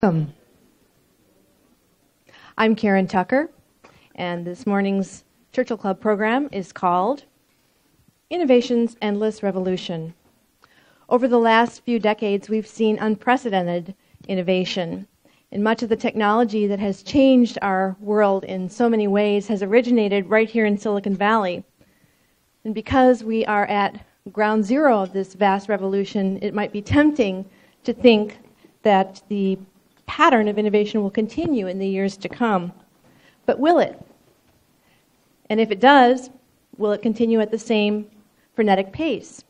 Welcome. I'm Karen Tucker, and this morning's Churchill Club program is called Innovation's Endless Revolution. Over the last few decades, we've seen unprecedented innovation. And much of the technology that has changed our world in so many ways has originated right here in Silicon Valley. And because we are at ground zero of this vast revolution, it might be tempting to think that the pattern of innovation will continue in the years to come. But will it? And if it does, will it continue at the same frenetic pace?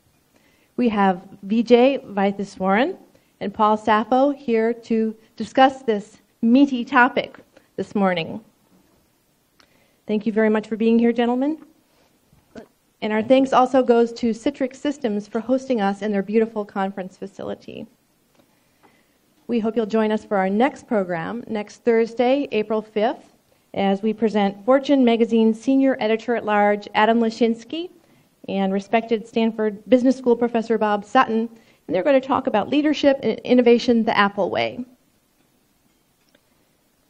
We have Vijay Vaitheeswaran and Paul Saffo here to discuss this meaty topic this morning. Thank you very much for being here, gentlemen. And our thanks also goes to Citrix Systems for hosting us in their beautiful conference facility. We hope you'll join us for our next program next Thursday, April 5th, as we present Fortune magazine senior editor at large Adam Lashinsky and respected Stanford Business School professor Bob Sutton. And they're going to talk about leadership and innovation the Apple way.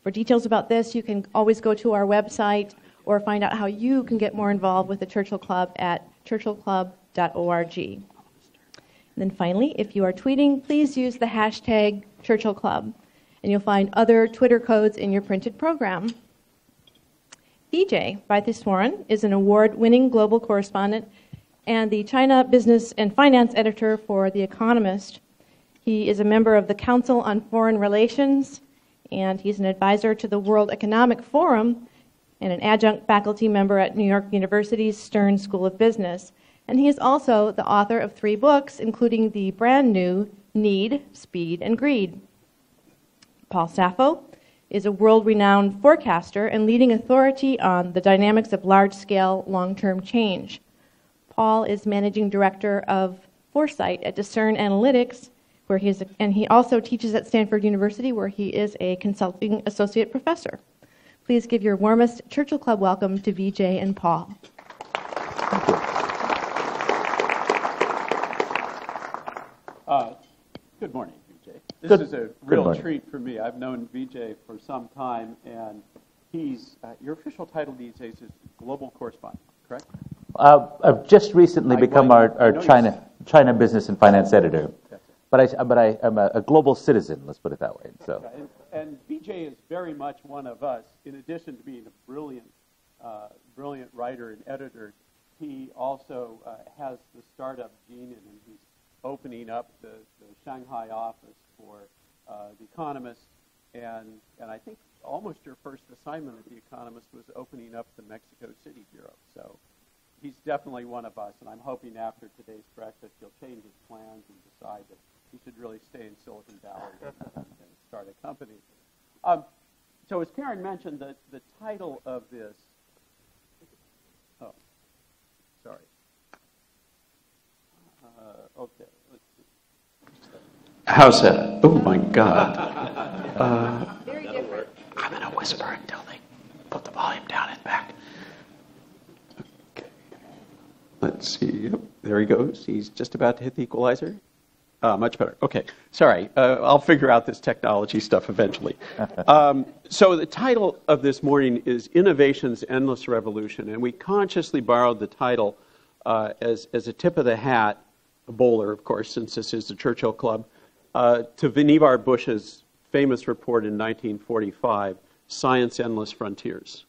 For details about this, you can always go to our website or find out how you can get more involved with the Churchill Club at churchillclub.org. And then finally, if you are tweeting, please use the hashtag Churchill Club, and you'll find other Twitter codes in your printed program. Vijay Vaitheeswaran is an award winning global correspondent and the China business and finance editor for The Economist. He is a member of the Council on Foreign Relations, and he's an advisor to the World Economic Forum and an adjunct faculty member at New York University's Stern School of Business. And he is also the author of three books, including the brand new Need, Speed, and Greed. Paul Saffo is a world renowned forecaster and leading authority on the dynamics of large scale long term change. Paul is managing director of foresight at Discern Analytics, where he is, a, and he also teaches at Stanford University, where he is a consulting associate professor. Please give your warmest Churchill Club welcome to Vijay and Paul. Uh, good morning, Vijay. This Good- is a real treat for me. I've known Vijay for some time, and he's uh, your official title these days is global correspondent, correct? Uh, I've just recently I- become our, our China, China business and finance editor. But, I, but I, I'm a, a global citizen, let's put it that way. So, And, and Vijay is very much one of us. In addition to being a brilliant, uh, brilliant writer and editor, he also uh, has the startup gene, and he's opening up the, the Shanghai office for uh, The Economist. And, and I think almost your first assignment at The Economist was opening up the Mexico City bureau. So he's definitely one of us, and I'm hoping after today's breakfast he'll change his plans and decide that he should really stay in Silicon Valley and, start a company. Um, so as Karen mentioned, the, the title of this, oh, sorry. Uh, okay. How's that? Oh my God. Uh, Very different. I'm going to whisper until they put the volume down and back. Okay. Let's see. Yep, there he goes. He's just about to hit the equalizer. Uh, much better. Okay. Sorry. Uh, I'll figure out this technology stuff eventually. Um, so, the title of this morning is Innovation's Endless Revolution. And we consciously borrowed the title uh, as, as a tip of the hat, a bowler, of course, since this is the Churchill Club, uh, to Vannevar Bush's famous report in 1945, Science Endless Frontiers.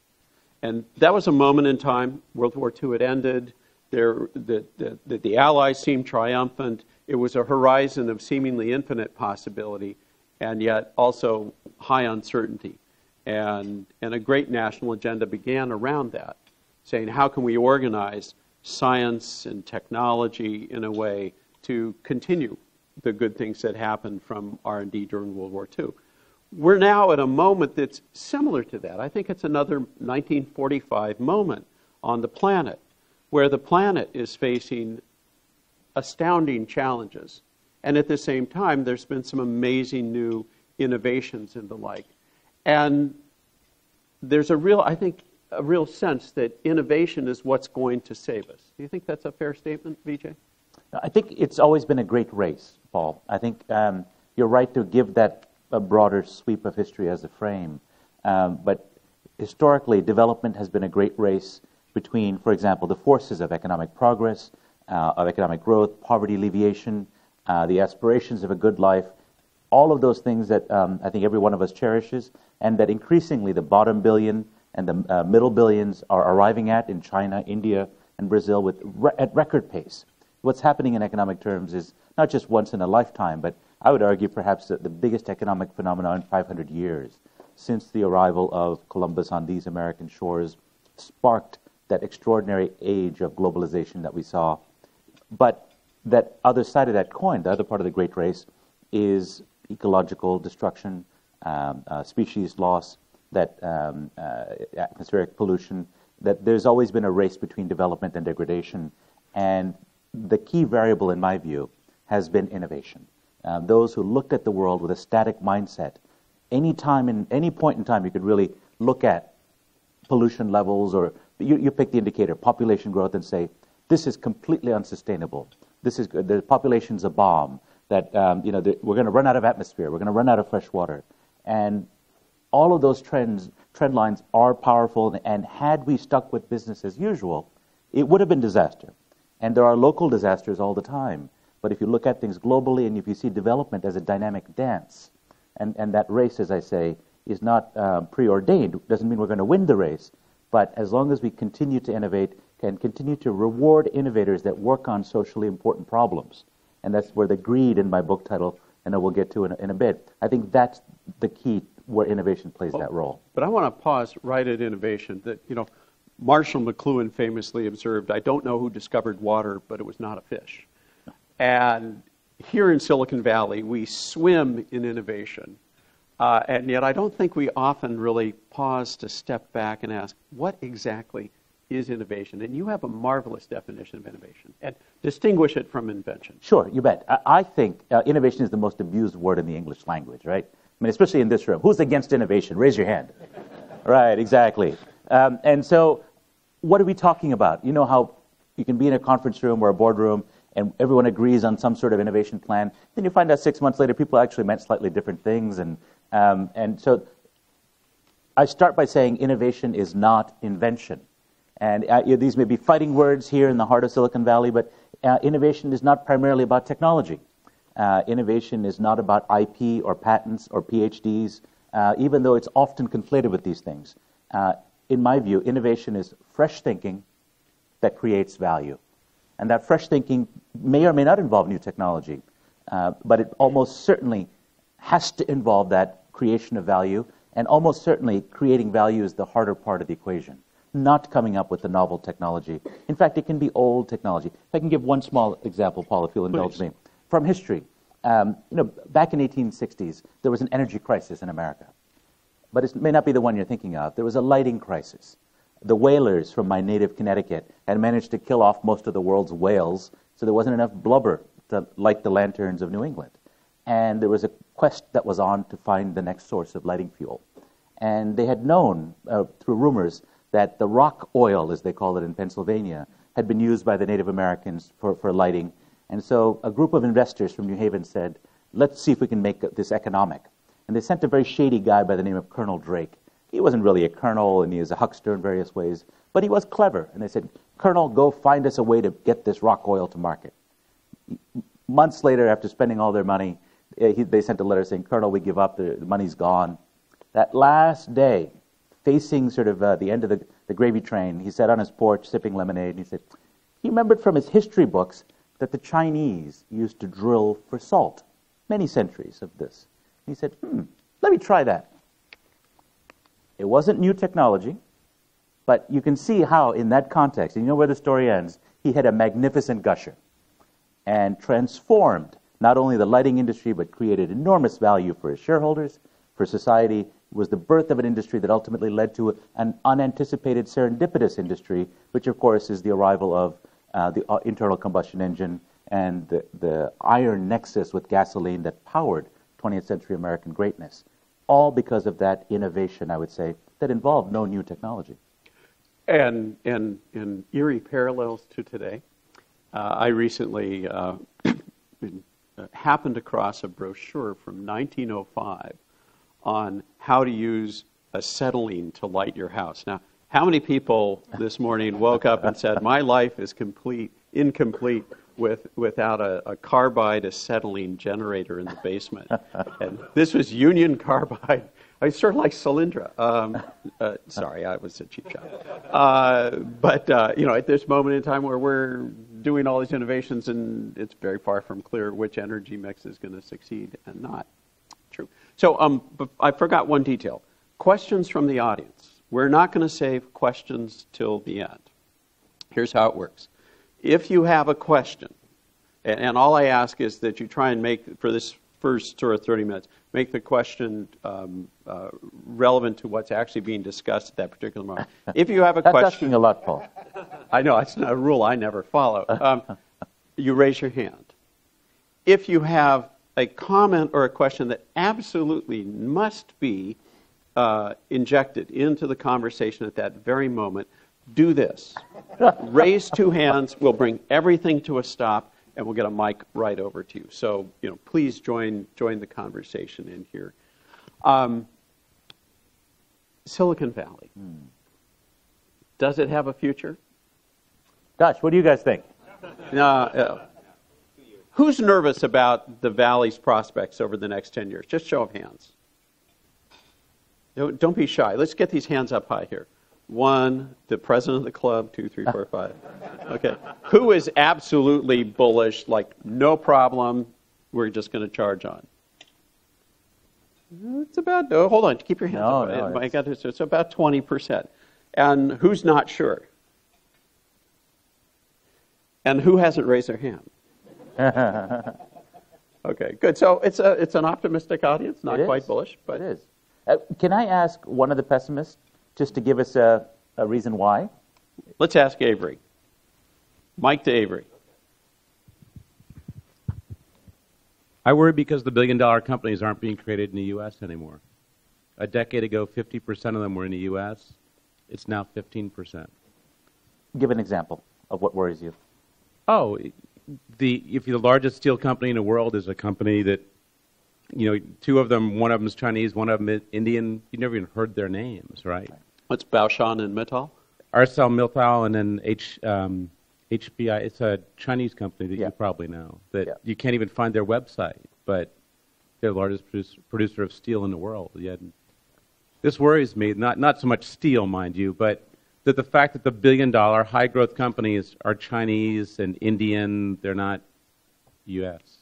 And that was a moment in time. World War II had ended. There, the, the, the, the Allies seemed triumphant. It was a horizon of seemingly infinite possibility, and yet also high uncertainty. And, and a great national agenda began around that, saying, how can we organize science and technology in a way to continue the good things that happened from R&D during World War II? we're now at a moment that's similar to that. I think it's another 1945 moment on the planet where the planet is facing astounding challenges. And at the same time, there's been some amazing new innovations and the like. And there's a real, I think, a real sense that innovation is what's going to save us. Do you think that's a fair statement, Vijay? I think it's always been a great race, Paul. I think um, you're right to give that a broader sweep of history as a frame. Um, but historically, development has been a great race between, for example, the forces of economic progress, uh, of economic growth, poverty alleviation, uh, the aspirations of a good life, all of those things that um, I think every one of us cherishes, and that increasingly the bottom billion and the uh, middle billions are arriving at in China, India, and Brazil with re- at record pace. What's happening in economic terms is not just once in a lifetime, but I would argue perhaps the, the biggest economic phenomenon in 500 years since the arrival of Columbus on these American shores sparked that extraordinary age of globalization that we saw. But that other side of that coin, the other part of the great race, is ecological destruction, um, uh, species loss, that um, uh, atmospheric pollution, that there's always been a race between development and degradation. And the key variable, in my view, has been innovation. Uh, those who looked at the world with a static mindset, any time in any point in time, you could really look at pollution levels or you, you pick the indicator, population growth, and say, this is completely unsustainable. This is the population's a bomb. That um, you know the, we're going to run out of atmosphere. We're going to run out of fresh water, and all of those trends, trend lines are powerful, and had we stuck with business as usual, it would have been disaster. And there are local disasters all the time. But if you look at things globally and if you see development as a dynamic dance, and, and that race, as I say, is not uh, preordained, doesn't mean we're going to win the race. But as long as we continue to innovate and continue to reward innovators that work on socially important problems, and that's where the greed in my book title, and I will get to in a, in a bit, I think that's the key where innovation plays well, that role. But I want to pause right at innovation. That you know, Marshall McLuhan famously observed, "I don't know who discovered water, but it was not a fish." And here in Silicon Valley, we swim in innovation, uh, and yet I don't think we often really pause to step back and ask, "What exactly is innovation?" And you have a marvelous definition of innovation, and distinguish it from invention. Sure, you bet. I, I think uh, innovation is the most abused word in the English language, right? I mean, especially in this room. Who's against innovation? Raise your hand. right, exactly. Um, and so, what are we talking about? You know how you can be in a conference room or a boardroom and everyone agrees on some sort of innovation plan. Then you find out six months later people actually meant slightly different things. And, um, and so, I start by saying innovation is not invention. And uh, these may be fighting words here in the heart of Silicon Valley, but uh, innovation is not primarily about technology. Uh, innovation is not about IP or patents or PhDs, uh, even though it's often conflated with these things. In my view, innovation is fresh thinking that creates value. And that fresh thinking may or may not involve new technology, uh, but it almost certainly has to involve that creation of value, and almost certainly creating value is the harder part of the equation, not coming up with the novel technology. In fact, it can be old technology. If I can give one small example, Paul, if you'll indulge Please. me from history. Um, you know, back in 1860s, there was an energy crisis in America. But it may not be the one you're thinking of. There was a lighting crisis. The whalers from my native Connecticut had managed to kill off most of the world's whales, so there wasn't enough blubber to light the lanterns of New England. And there was a quest that was on to find the next source of lighting fuel. And they had known, uh, through rumors, that the rock oil, as they call it in Pennsylvania, had been used by the Native Americans for, for lighting and so a group of investors from New Haven said, let's see if we can make this economic. And they sent a very shady guy by the name of Colonel Drake. He wasn't really a colonel and he was a huckster in various ways, but he was clever. And they said, Colonel, go find us a way to get this rock oil to market. Months later, after spending all their money, eh, they sent a letter saying, Colonel, we give up, the, money's gone. That last day, facing sort of uh, the end of the, the gravy train, he sat on his porch sipping lemonade and he said, he remembered from his history books that the Chinese used to drill for salt. Many centuries of this. He said, hmm, let me try that. It wasn't new technology, but you can see how, in that context, and you know where the story ends, he had a magnificent gusher and transformed not only the lighting industry, but created enormous value for his shareholders, for society. It was the birth of an industry that ultimately led to an unanticipated serendipitous industry, which, of course, is the arrival of uh, the uh, internal combustion engine, and the, the iron nexus with gasoline that powered 20th century American greatness. All because of that innovation, I would say, that involved no new technology. And in, in eerie parallels to today, uh, I recently uh, uh, happened across a brochure from 1905 on how to use acetylene to light your house. Now, how many people this morning woke up and said, "My life is complete, incomplete with, without a, a carbide acetylene generator in the basement?" and this was Union Carbide. I sort of like Solyndra. Um, uh, sorry, I was a cheap shot. Uh, but uh, you know, at this moment in time where we're doing all these innovations, and it's very far from clear which energy mix is going to succeed and not. True. So um, I forgot one detail. Questions from the audience. We're not going to save questions till the end. Here's how it works. If you have a question, and, and all I ask is that you try and make, for this first sort of 30 minutes, make the question um, uh, relevant to what's actually being discussed at that particular moment. If you have a That's question, asking a lot, Paul. I know it's not a rule I never follow. Um, you raise your hand. If you have a comment or a question that absolutely must be uh, injected into the conversation at that very moment, do this. raise two hands. We'll bring everything to a stop and we'll get a mic right over to you. So, you know, please join join the conversation in here. Um, Silicon Valley. Hmm. Does it have a future? Gosh, what do you guys think? Uh, uh, who's nervous about the Valley's prospects over the next 10 years? Just show of hands. Don't be shy. Let's get these hands up high here. One, the president of the club, two, three, four, five. Okay. Who is absolutely bullish, like no problem, we're just going to charge on? It's about, oh, hold on, keep your hands no, up. No, it's, got, it's about 20%. And who's not sure? And who hasn't raised their hand? okay, good. So it's, a, it's an optimistic audience, not quite bullish. But it is. Uh, can I ask one of the pessimists just to give us a, a reason why? Let's ask Avery. Mike to Avery. I worry because the billion dollar companies aren't being created in the U.S. anymore. A decade ago, 50% of them were in the U.S. It's now 15%. Give an example of what worries you. Oh, the if the largest steel company in the world is a company that, you know, two of them, one of them is Chinese, one of them is Indian. You never even heard their names, right? What's Baoshan and Mittal? Arcel Mittal and then H, um, HBI. It's a Chinese company that yeah. you probably know that yeah. you can't even find their website, but they're the largest producer, producer of steel in the world. Yet, this worries me. Not not so much steel, mind you, but that the fact that the billion dollar high growth companies are Chinese and Indian, they're not U.S.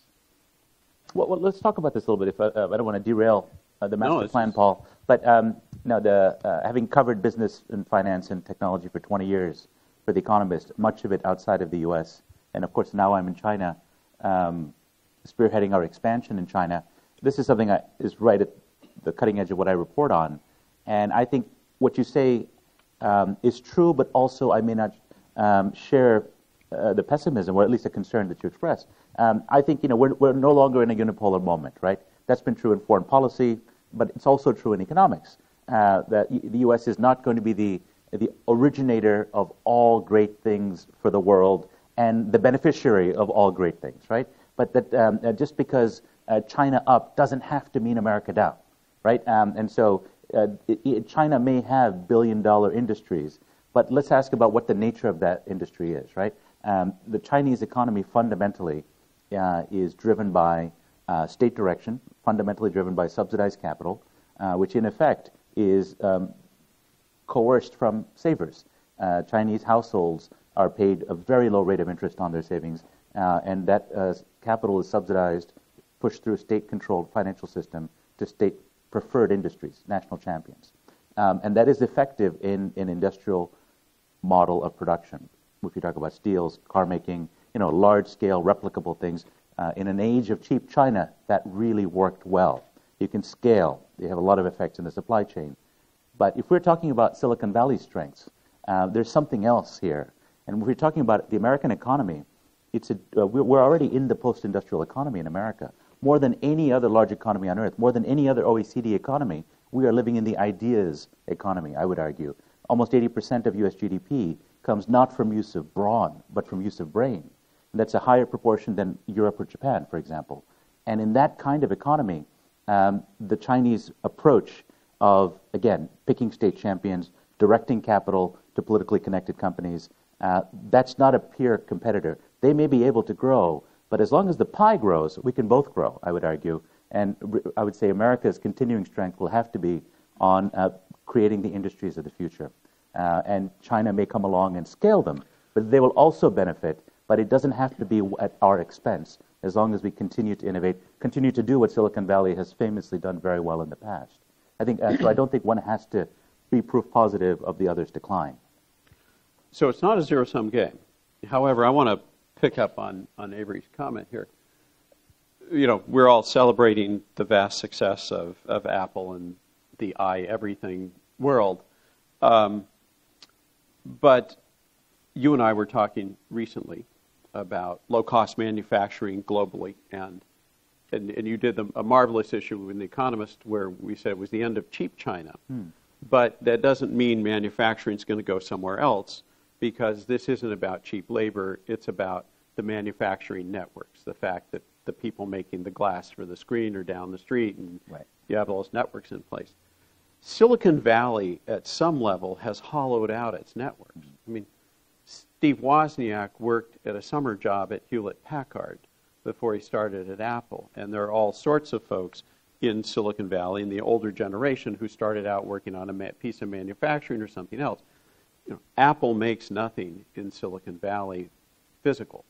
Well, well let's talk about this a little bit. If I, uh, I don't want to derail uh, the master no, plan, Paul, but um, now the uh, having covered business and finance and technology for 20 years for The Economist, much of it outside of the U.S., and of course now I'm in China, um, spearheading our expansion in China. This is something that is right at the cutting edge of what I report on, and I think what you say um, is true, but also I may not um, share uh, the pessimism, or at least the concern that you express. Um, I think you know we're, we're no longer in a unipolar moment, right? That's been true in foreign policy, but it's also true in economics. Uh, that the U.S. is not going to be the the originator of all great things for the world and the beneficiary of all great things, right? But that um, uh, just because uh, China up doesn't have to mean America down, right? Um, and so uh, it, China may have billion dollar industries, but let's ask about what the nature of that industry is, right? Um, the Chinese economy fundamentally uh, is driven by uh, state direction, fundamentally driven by subsidized capital, which in effect is um, coerced from savers. Uh, Chinese households are paid a very low rate of interest on their savings, uh, and that capital is subsidized, pushed through a state controlled financial system to state preferred industries, national champions. Um, and that is effective in an industrial model of production. If you talk about steels, car making, you know, large scale replicable things. Uh, in an age of cheap China, that really worked well. You can scale. You have a lot of effects in the supply chain. But if we're talking about Silicon Valley strengths, uh, there's something else here. And we're talking about the American economy, it's a, uh, we're already in the post-industrial economy in America more than any other large economy on earth, more than any other OECD economy, we are living in the ideas economy, I would argue. Almost 80% of US GDP comes not from use of brawn, but from use of brain. And that's a higher proportion than Europe or Japan, for example. And in that kind of economy, um, the Chinese approach of, again, picking state champions, directing capital to politically connected companies, uh, that's not a peer competitor. They may be able to grow, but as long as the pie grows, we can both grow, I would argue. And I would say America's continuing strength will have to be on uh, creating the industries of the future. Uh, and China may come along and scale them, but they will also benefit. But it doesn't have to be at our expense as long as we continue to innovate, continue to do what Silicon Valley has famously done very well in the past. I think, uh, so I don't think one has to be proof positive of the other's decline. So it's not a zero sum game. However, I want to pick up on, on Avery's comment here. You know, we're all celebrating the vast success of, of Apple and the i everything world. Um, but you and I were talking recently about low cost manufacturing globally, and, and, and you did the, a marvelous issue in The Economist where we said it was the end of cheap China. Hmm. But that doesn't mean manufacturing is going to go somewhere else because this isn't about cheap labor, it's about the manufacturing networks, the fact that the people making the glass for the screen are down the street and right. you have all those networks in place. Silicon Valley, at some level, has hollowed out its networks. I mean, Steve Wozniak worked at a summer job at Hewlett Packard before he started at Apple. And there are all sorts of folks in Silicon Valley in the older generation who started out working on a piece of manufacturing or something else. You know, Apple makes nothing in Silicon Valley physical.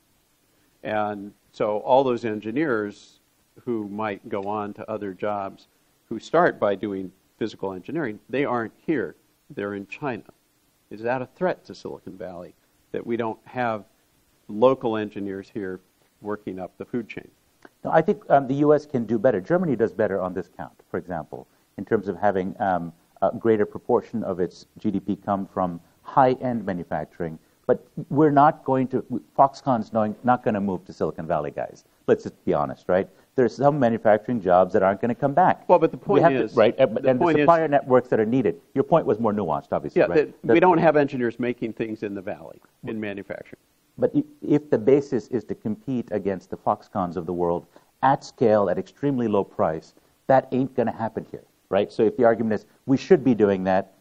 And so all those engineers who might go on to other jobs who start by doing physical engineering, they aren't here. They're in China. Is that a threat to Silicon Valley that we don't have local engineers here working up the food chain? No, I think um, the U.S. can do better. Germany does better on this count, for example, in terms of having um, a greater proportion of its GDP come from high-end manufacturing. But we're not going to, Foxconn's not going to move to Silicon Valley, guys. Let's just be honest, right? There's some manufacturing jobs that aren't going to come back. Well, but the point is, to, right, and the, and the supplier is, networks that are needed. Your point was more nuanced, obviously. Yeah, right? we don't have engineers making things in the valley in manufacturing. But if the basis is to compete against the Foxconns of the world at scale at extremely low price, that ain't going to happen here, right? So if the argument is we should be doing that,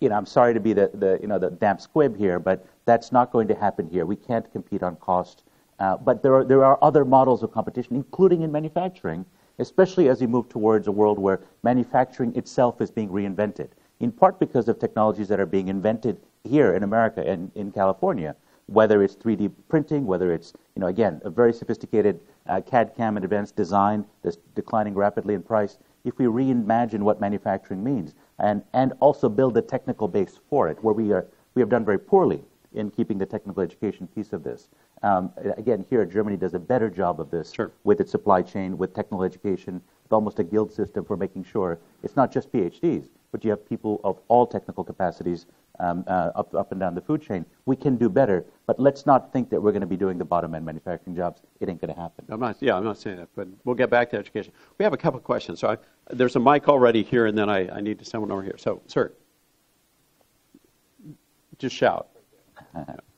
you know, I'm sorry to be the, the you know the damp squib here, but that's not going to happen here. We can't compete on cost uh, but there are, there are other models of competition, including in manufacturing, especially as we move towards a world where manufacturing itself is being reinvented, in part because of technologies that are being invented here in America and in California, whether it's 3D printing, whether it's, you know, again, a very sophisticated uh, CAD-CAM and advanced design that's declining rapidly in price. If we reimagine what manufacturing means and, and also build a technical base for it, where we, are, we have done very poorly in keeping the technical education piece of this. Um, again, here Germany does a better job of this sure. with its supply chain, with technical education, with almost a guild system for making sure it's not just PhDs, but you have people of all technical capacities um, uh, up, up and down the food chain. We can do better, but let's not think that we're going to be doing the bottom end manufacturing jobs. It ain't going to happen. I'm not, yeah, I'm not saying that, but we'll get back to education. We have a couple of questions. So I, there's a mic already here, and then I, I need to send one over here. So, sir, just shout.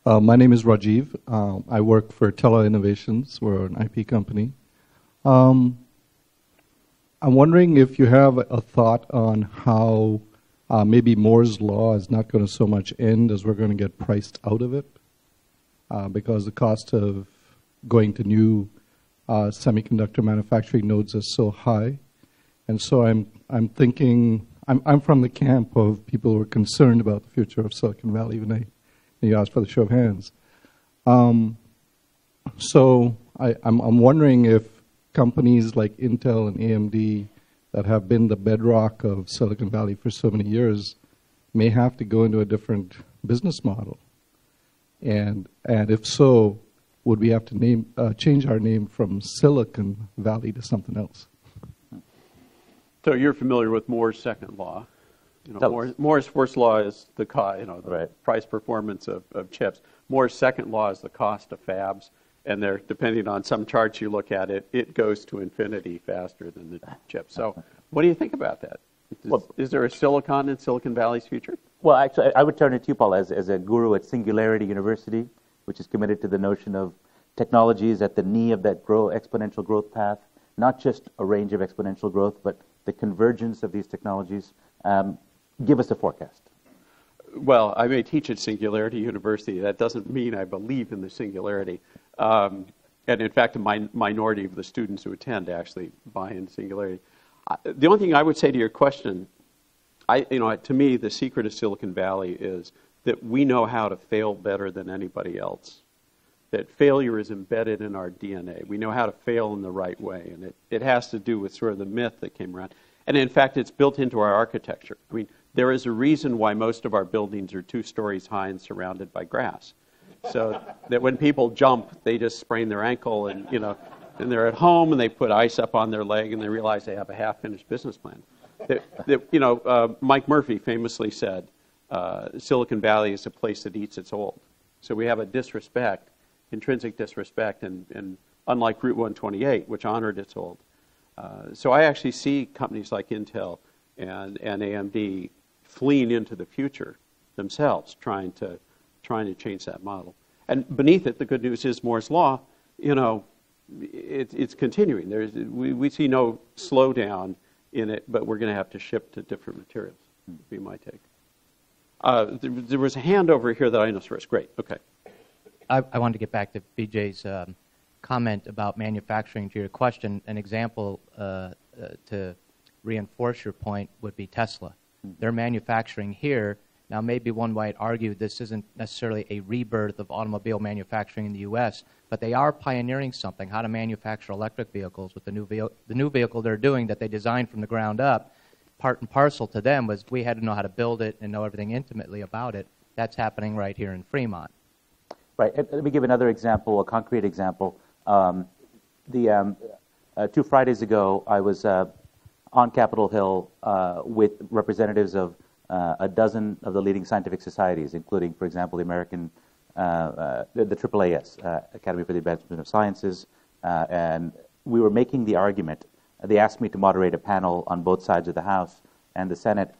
Uh, my name is Rajiv. Um, I work for Tela Innovations. We're an IP company. Um, I'm wondering if you have a thought on how uh, maybe Moore's law is not going to so much end as we're going to get priced out of it, uh, because the cost of going to new uh, semiconductor manufacturing nodes is so high, and so I'm I'm thinking I'm I'm from the camp of people who are concerned about the future of Silicon Valley. Even I you asked for the show of hands. Um, so I, I'm, I'm wondering if companies like Intel and AMD that have been the bedrock of Silicon Valley for so many years may have to go into a different business model. And, and if so, would we have to name, uh, change our name from Silicon Valley to something else? So you're familiar with Moore's second law. You know, Moore's, Moore's, first law is the co- you know the right. price performance of, of chips. Moore's second law is the cost of fabs, and they're depending on some charts you look at it, it goes to infinity faster than the chip. So, what do you think about that? Is, well, is there a silicon in Silicon Valley's future? Well, actually, I would turn it to you, Paul, as, as a guru at Singularity University, which is committed to the notion of technology is at the knee of that grow, exponential growth path, not just a range of exponential growth, but the convergence of these technologies. Um, give us a forecast. Well, I may teach at Singularity University. That doesn't mean I believe in the singularity. Um, and in fact, a min- minority of the students who attend actually buy in singularity. Uh, the only thing I would say to your question, I, you know, to me, the secret of Silicon Valley is that we know how to fail better than anybody else. That failure is embedded in our DNA. We know how to fail in the right way, and it, it has to do with sort of the myth that came around. And in fact, it's built into our architecture. I mean, there is a reason why most of our buildings are two stories high and surrounded by grass. So that when people jump, they just sprain their ankle and, you know, and they're at home and they put ice up on their leg and they realize they have a half finished business plan. That, that, you know, uh, Mike Murphy famously said, uh, Silicon Valley is a place that eats its old. So we have a disrespect, intrinsic disrespect, and, and unlike Route 128, which honored its old. Uh, so I actually see companies like Intel and, and AMD fleeing into the future themselves, trying to, trying to change that model. And beneath it, the good news is Moore's Law, you know, it, it's continuing. There's, we, we see no slowdown in it, but we're going to have to shift to different materials, would be my take. Uh, there, there, was a hand over here that I noticed first. Great, okay. I, I wanted to get back to Vijay's um, comment about manufacturing to your question. An example uh, uh, to reinforce your point would be Tesla. They're manufacturing here. Now, maybe one might argue this isn't necessarily a rebirth of automobile manufacturing in the U.S., but they are pioneering something, how to manufacture electric vehicles with the new, ve- the new vehicle they're doing that they designed from the ground up. Part and parcel to them was we had to know how to build it and know everything intimately about it. That's happening right here in Fremont. Right. Let me give another example, a concrete example. Um, the, um, uh, two Fridays ago, I was uh, on Capitol Hill uh, with representatives of uh, a dozen of the leading scientific societies, including, for example, the American, uh, uh, the, the, AAAS, Academy for the Advancement of Sciences, and we were making the argument. They asked me to moderate a panel on both sides of the House and the Senate,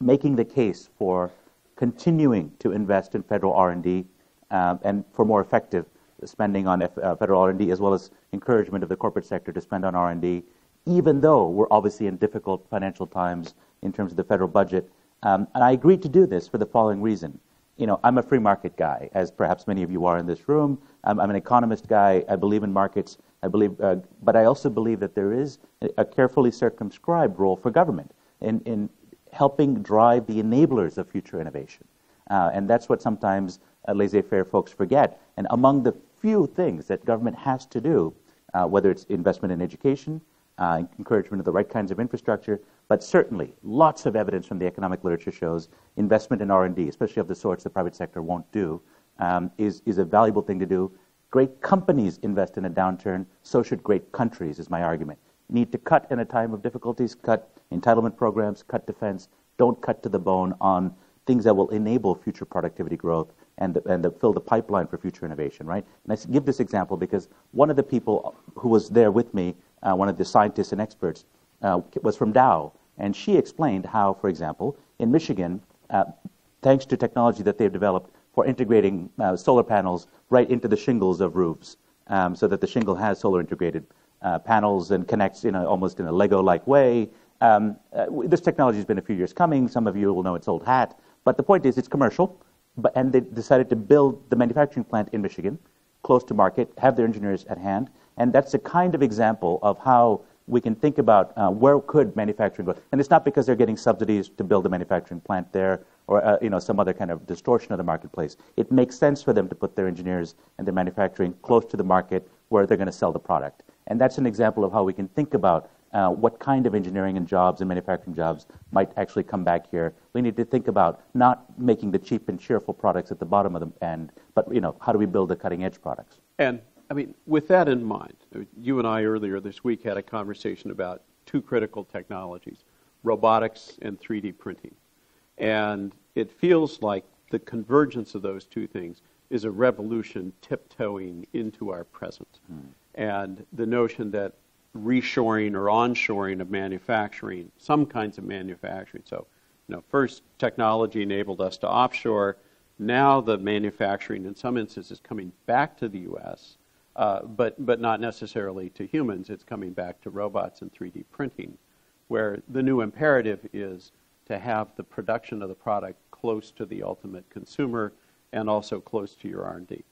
making the case for continuing to invest in federal R&D um, and for more effective spending on F- uh, federal R&D, as well as encouragement of the corporate sector to spend on R&D, even though we're obviously in difficult financial times in terms of the federal budget. Um, and I agreed to do this for the following reason. You know, I'm a free market guy, as perhaps many of you are in this room. I'm, I'm an economist guy. I believe in markets. I believe, uh, but I also believe that there is a carefully circumscribed role for government in, in helping drive the enablers of future innovation. Uh, and that's what sometimes uh, laissez-faire folks forget. And among the few things that government has to do, uh, whether it's investment in education, uh, encouragement of the right kinds of infrastructure, but certainly lots of evidence from the economic literature shows investment in R&D, especially of the sorts the private sector won't do, um, is, is a valuable thing to do. Great companies invest in a downturn, so should great countries, is my argument. Need to cut in a time of difficulties, cut entitlement programs, cut defense, don't cut to the bone on things that will enable future productivity growth and, and fill the pipeline for future innovation, right? And I give this example because one of the people who was there with me, uh, one of the scientists and experts, uh, was from Dow. And she explained how, for example, in Michigan, uh, thanks to technology that they've developed for integrating uh, solar panels right into the shingles of roofs, um, so that the shingle has solar integrated uh, panels and connects in a, almost in a Lego-like way. Um, uh, this technology has been a few years coming. Some of you will know it's old hat. But the point is, it's commercial but, and they decided to build the manufacturing plant in Michigan, close to market, have their engineers at hand. And that's a kind of example of how we can think about uh, where could manufacturing go. And it's not because they're getting subsidies to build a manufacturing plant there or uh, you know, some other kind of distortion of the marketplace. It makes sense for them to put their engineers and their manufacturing close to the market where they're going to sell the product. And that's an example of how we can think about uh, what kind of engineering and jobs and manufacturing jobs might actually come back here. We need to think about not making the cheap and cheerful products at the bottom of the end, but you know, how do we build the cutting edge products? And I mean, with that in mind, you and I earlier this week had a conversation about two critical technologies, robotics and 3D printing. And it feels like the convergence of those two things is a revolution tiptoeing into our present. Mm. And the notion that reshoring or onshoring of manufacturing, some kinds of manufacturing. So, you know, first technology enabled us to offshore. Now the manufacturing, in some instances, is coming back to the U.S. uh, but, but not necessarily to humans. It's coming back to robots and 3D printing, where the new imperative is to have the production of the product close to the ultimate consumer and also close to your R&D.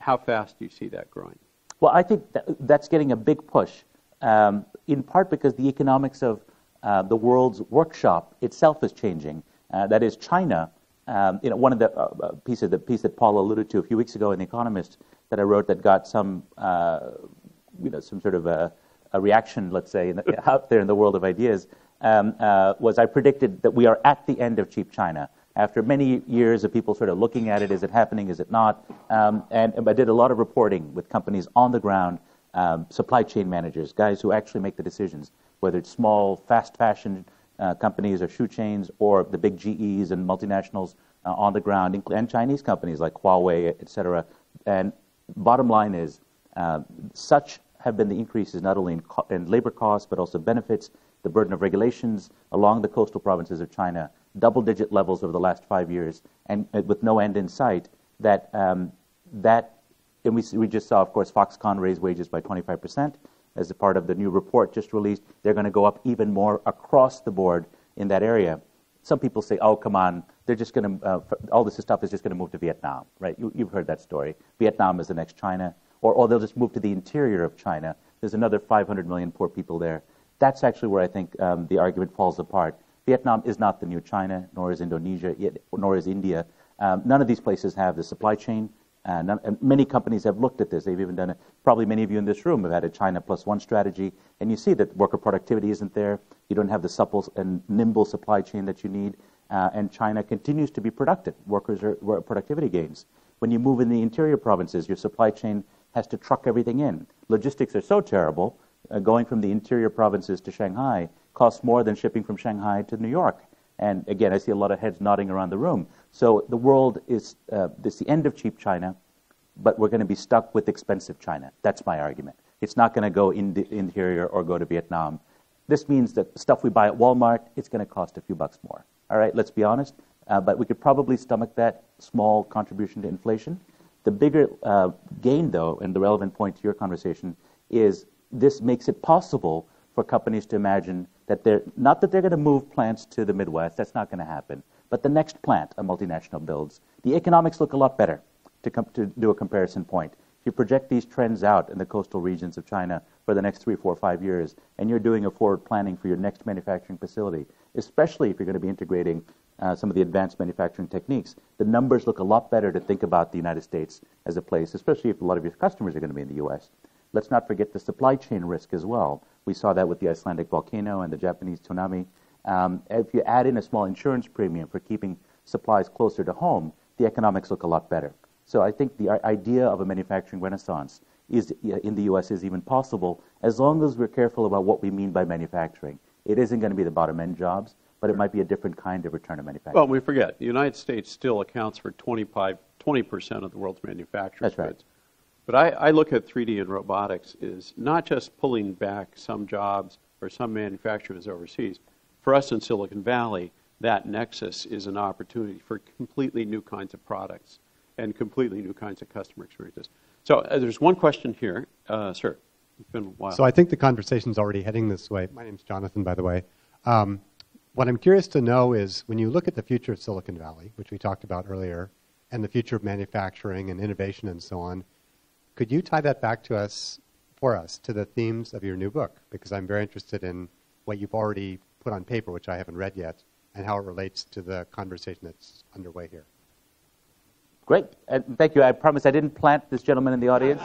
How fast do you see that growing? Well, I think that that's getting a big push, um, in part because the economics of uh, the world's workshop itself is changing. Uh, that is, China. Um, you know, one of the uh, uh pieces, the piece that Paul alluded to a few weeks ago in The Economist that I wrote that got some, uh, you know, some sort of a, a reaction, let's say, the, out there in the world of ideas, um, uh, was I predicted that we are at the end of cheap China after many years of people sort of looking at it, is it happening, is it not? Um, and, and, I did a lot of reporting with companies on the ground, um, supply chain managers, guys who actually make the decisions, whether it's small, fast fashion uh, companies or shoe chains, or the big GEs and multinationals uh, on the ground, and Chinese companies like Huawei, et cetera. And bottom line is, uh, such have been the increases not only in, co- in labor costs, but also benefits, the burden of regulations along the coastal provinces of China double digit levels over the last five years and uh, with no end in sight, that, um, that and we, we just saw, of course, Foxconn raise wages by 25% as a part of the new report just released. They're going to go up even more across the board in that area. Some people say, oh, come on, they're just going to, uh, all this stuff is just going to move to Vietnam, right? You, have heard that story. Vietnam is the next China. Or, or they'll just move to the interior of China. There's another 500 million poor people there. That's actually where I think um, the argument falls apart. Vietnam is not the new China, nor is Indonesia, yet, nor is India. Um, none of these places have the supply chain. Uh, none, and many companies have looked at this. They've even done it. Probably many of you in this room have had a China plus one strategy, and you see that worker productivity isn't there. You don't have the supple and nimble supply chain that you need. Uh, and China continues to be productive. Workers are productivity gains. When you move in the interior provinces, your supply chain has to truck everything in. Logistics are so terrible. Uh, going from the interior provinces to Shanghai costs more than shipping from Shanghai to New York. And again, I see a lot of heads nodding around the room. So the world is uh, this the end of cheap China, but we're going to be stuck with expensive China. That's my argument. It's not going to go in the interior or go to Vietnam. This means that stuff we buy at Walmart, it's going to cost a few bucks more. All right, let's be honest. Uh, but we could probably stomach that small contribution to inflation. The bigger uh, gain, though, and the relevant point to your conversation, is this makes it possible for companies to imagine that they're not that they're going to move plants to the Midwest. That's not going to happen. But the next plant a multinational builds, the economics look a lot better. To, com- to do a comparison point, if you project these trends out in the coastal regions of China for the next three, four, five years, and you're doing a forward planning for your next manufacturing facility, especially if you're going to be integrating uh, some of the advanced manufacturing techniques, the numbers look a lot better to think about the United States as a place, especially if a lot of your customers are going to be in the U.S. Let's not forget the supply chain risk as well. We saw that with the Icelandic volcano and the Japanese tsunami. Um, if you add in a small insurance premium for keeping supplies closer to home, the economics look a lot better. So I think the idea of a manufacturing renaissance is, in the U.S. is even possible as long as we're careful about what we mean by manufacturing. It isn't going to be the bottom end jobs, but it might be a different kind of return to manufacturing. Well, we forget the United States still accounts for 25, 20% of the world's manufacturing That's right. goods. But I, I look at 3D and robotics is not just pulling back some jobs or some manufacturers overseas. For us in Silicon Valley, that nexus is an opportunity for completely new kinds of products and completely new kinds of customer experiences. So uh, there's one question here, uh, sir. It's been a while. So I think the conversation's already heading this way. My name's Jonathan, by the way. Um, what I'm curious to know is when you look at the future of Silicon Valley, which we talked about earlier, and the future of manufacturing and innovation and so on, could you tie that back to us, for us, to the themes of your new book? Because I'm very interested in what you've already put on paper, which I haven't read yet, and how it relates to the conversation that's underway here. Great. And thank you. I promise I didn't plant this gentleman in the audience.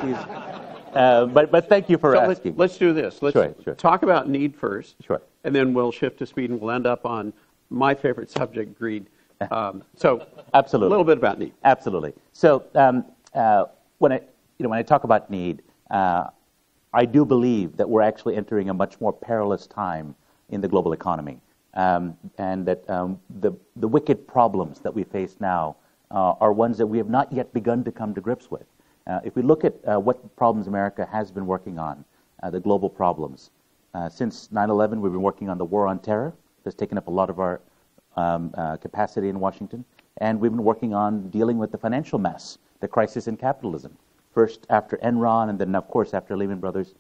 Uh, but, but thank you for so asking. Let's, let's do this. Let's sure, sure. talk about need first. Sure. And then we'll shift to speed and we'll end up on my favorite subject, greed. Um, so, absolutely. A little bit about need. Absolutely. So, um, uh, when I you know, when I talk about need, uh, I do believe that we're actually entering a much more perilous time in the global economy, um, and that um, the the wicked problems that we face now uh, are ones that we have not yet begun to come to grips with. Uh, if we look at uh, what problems America has been working on, uh, the global problems, uh, since 9/11, we've been working on the war on terror. That's taken up a lot of our um, capacity in Washington, and we've been working on dealing with the financial mess, the crisis in capitalism first after Enron, and then, of course, after Lehman Brothers.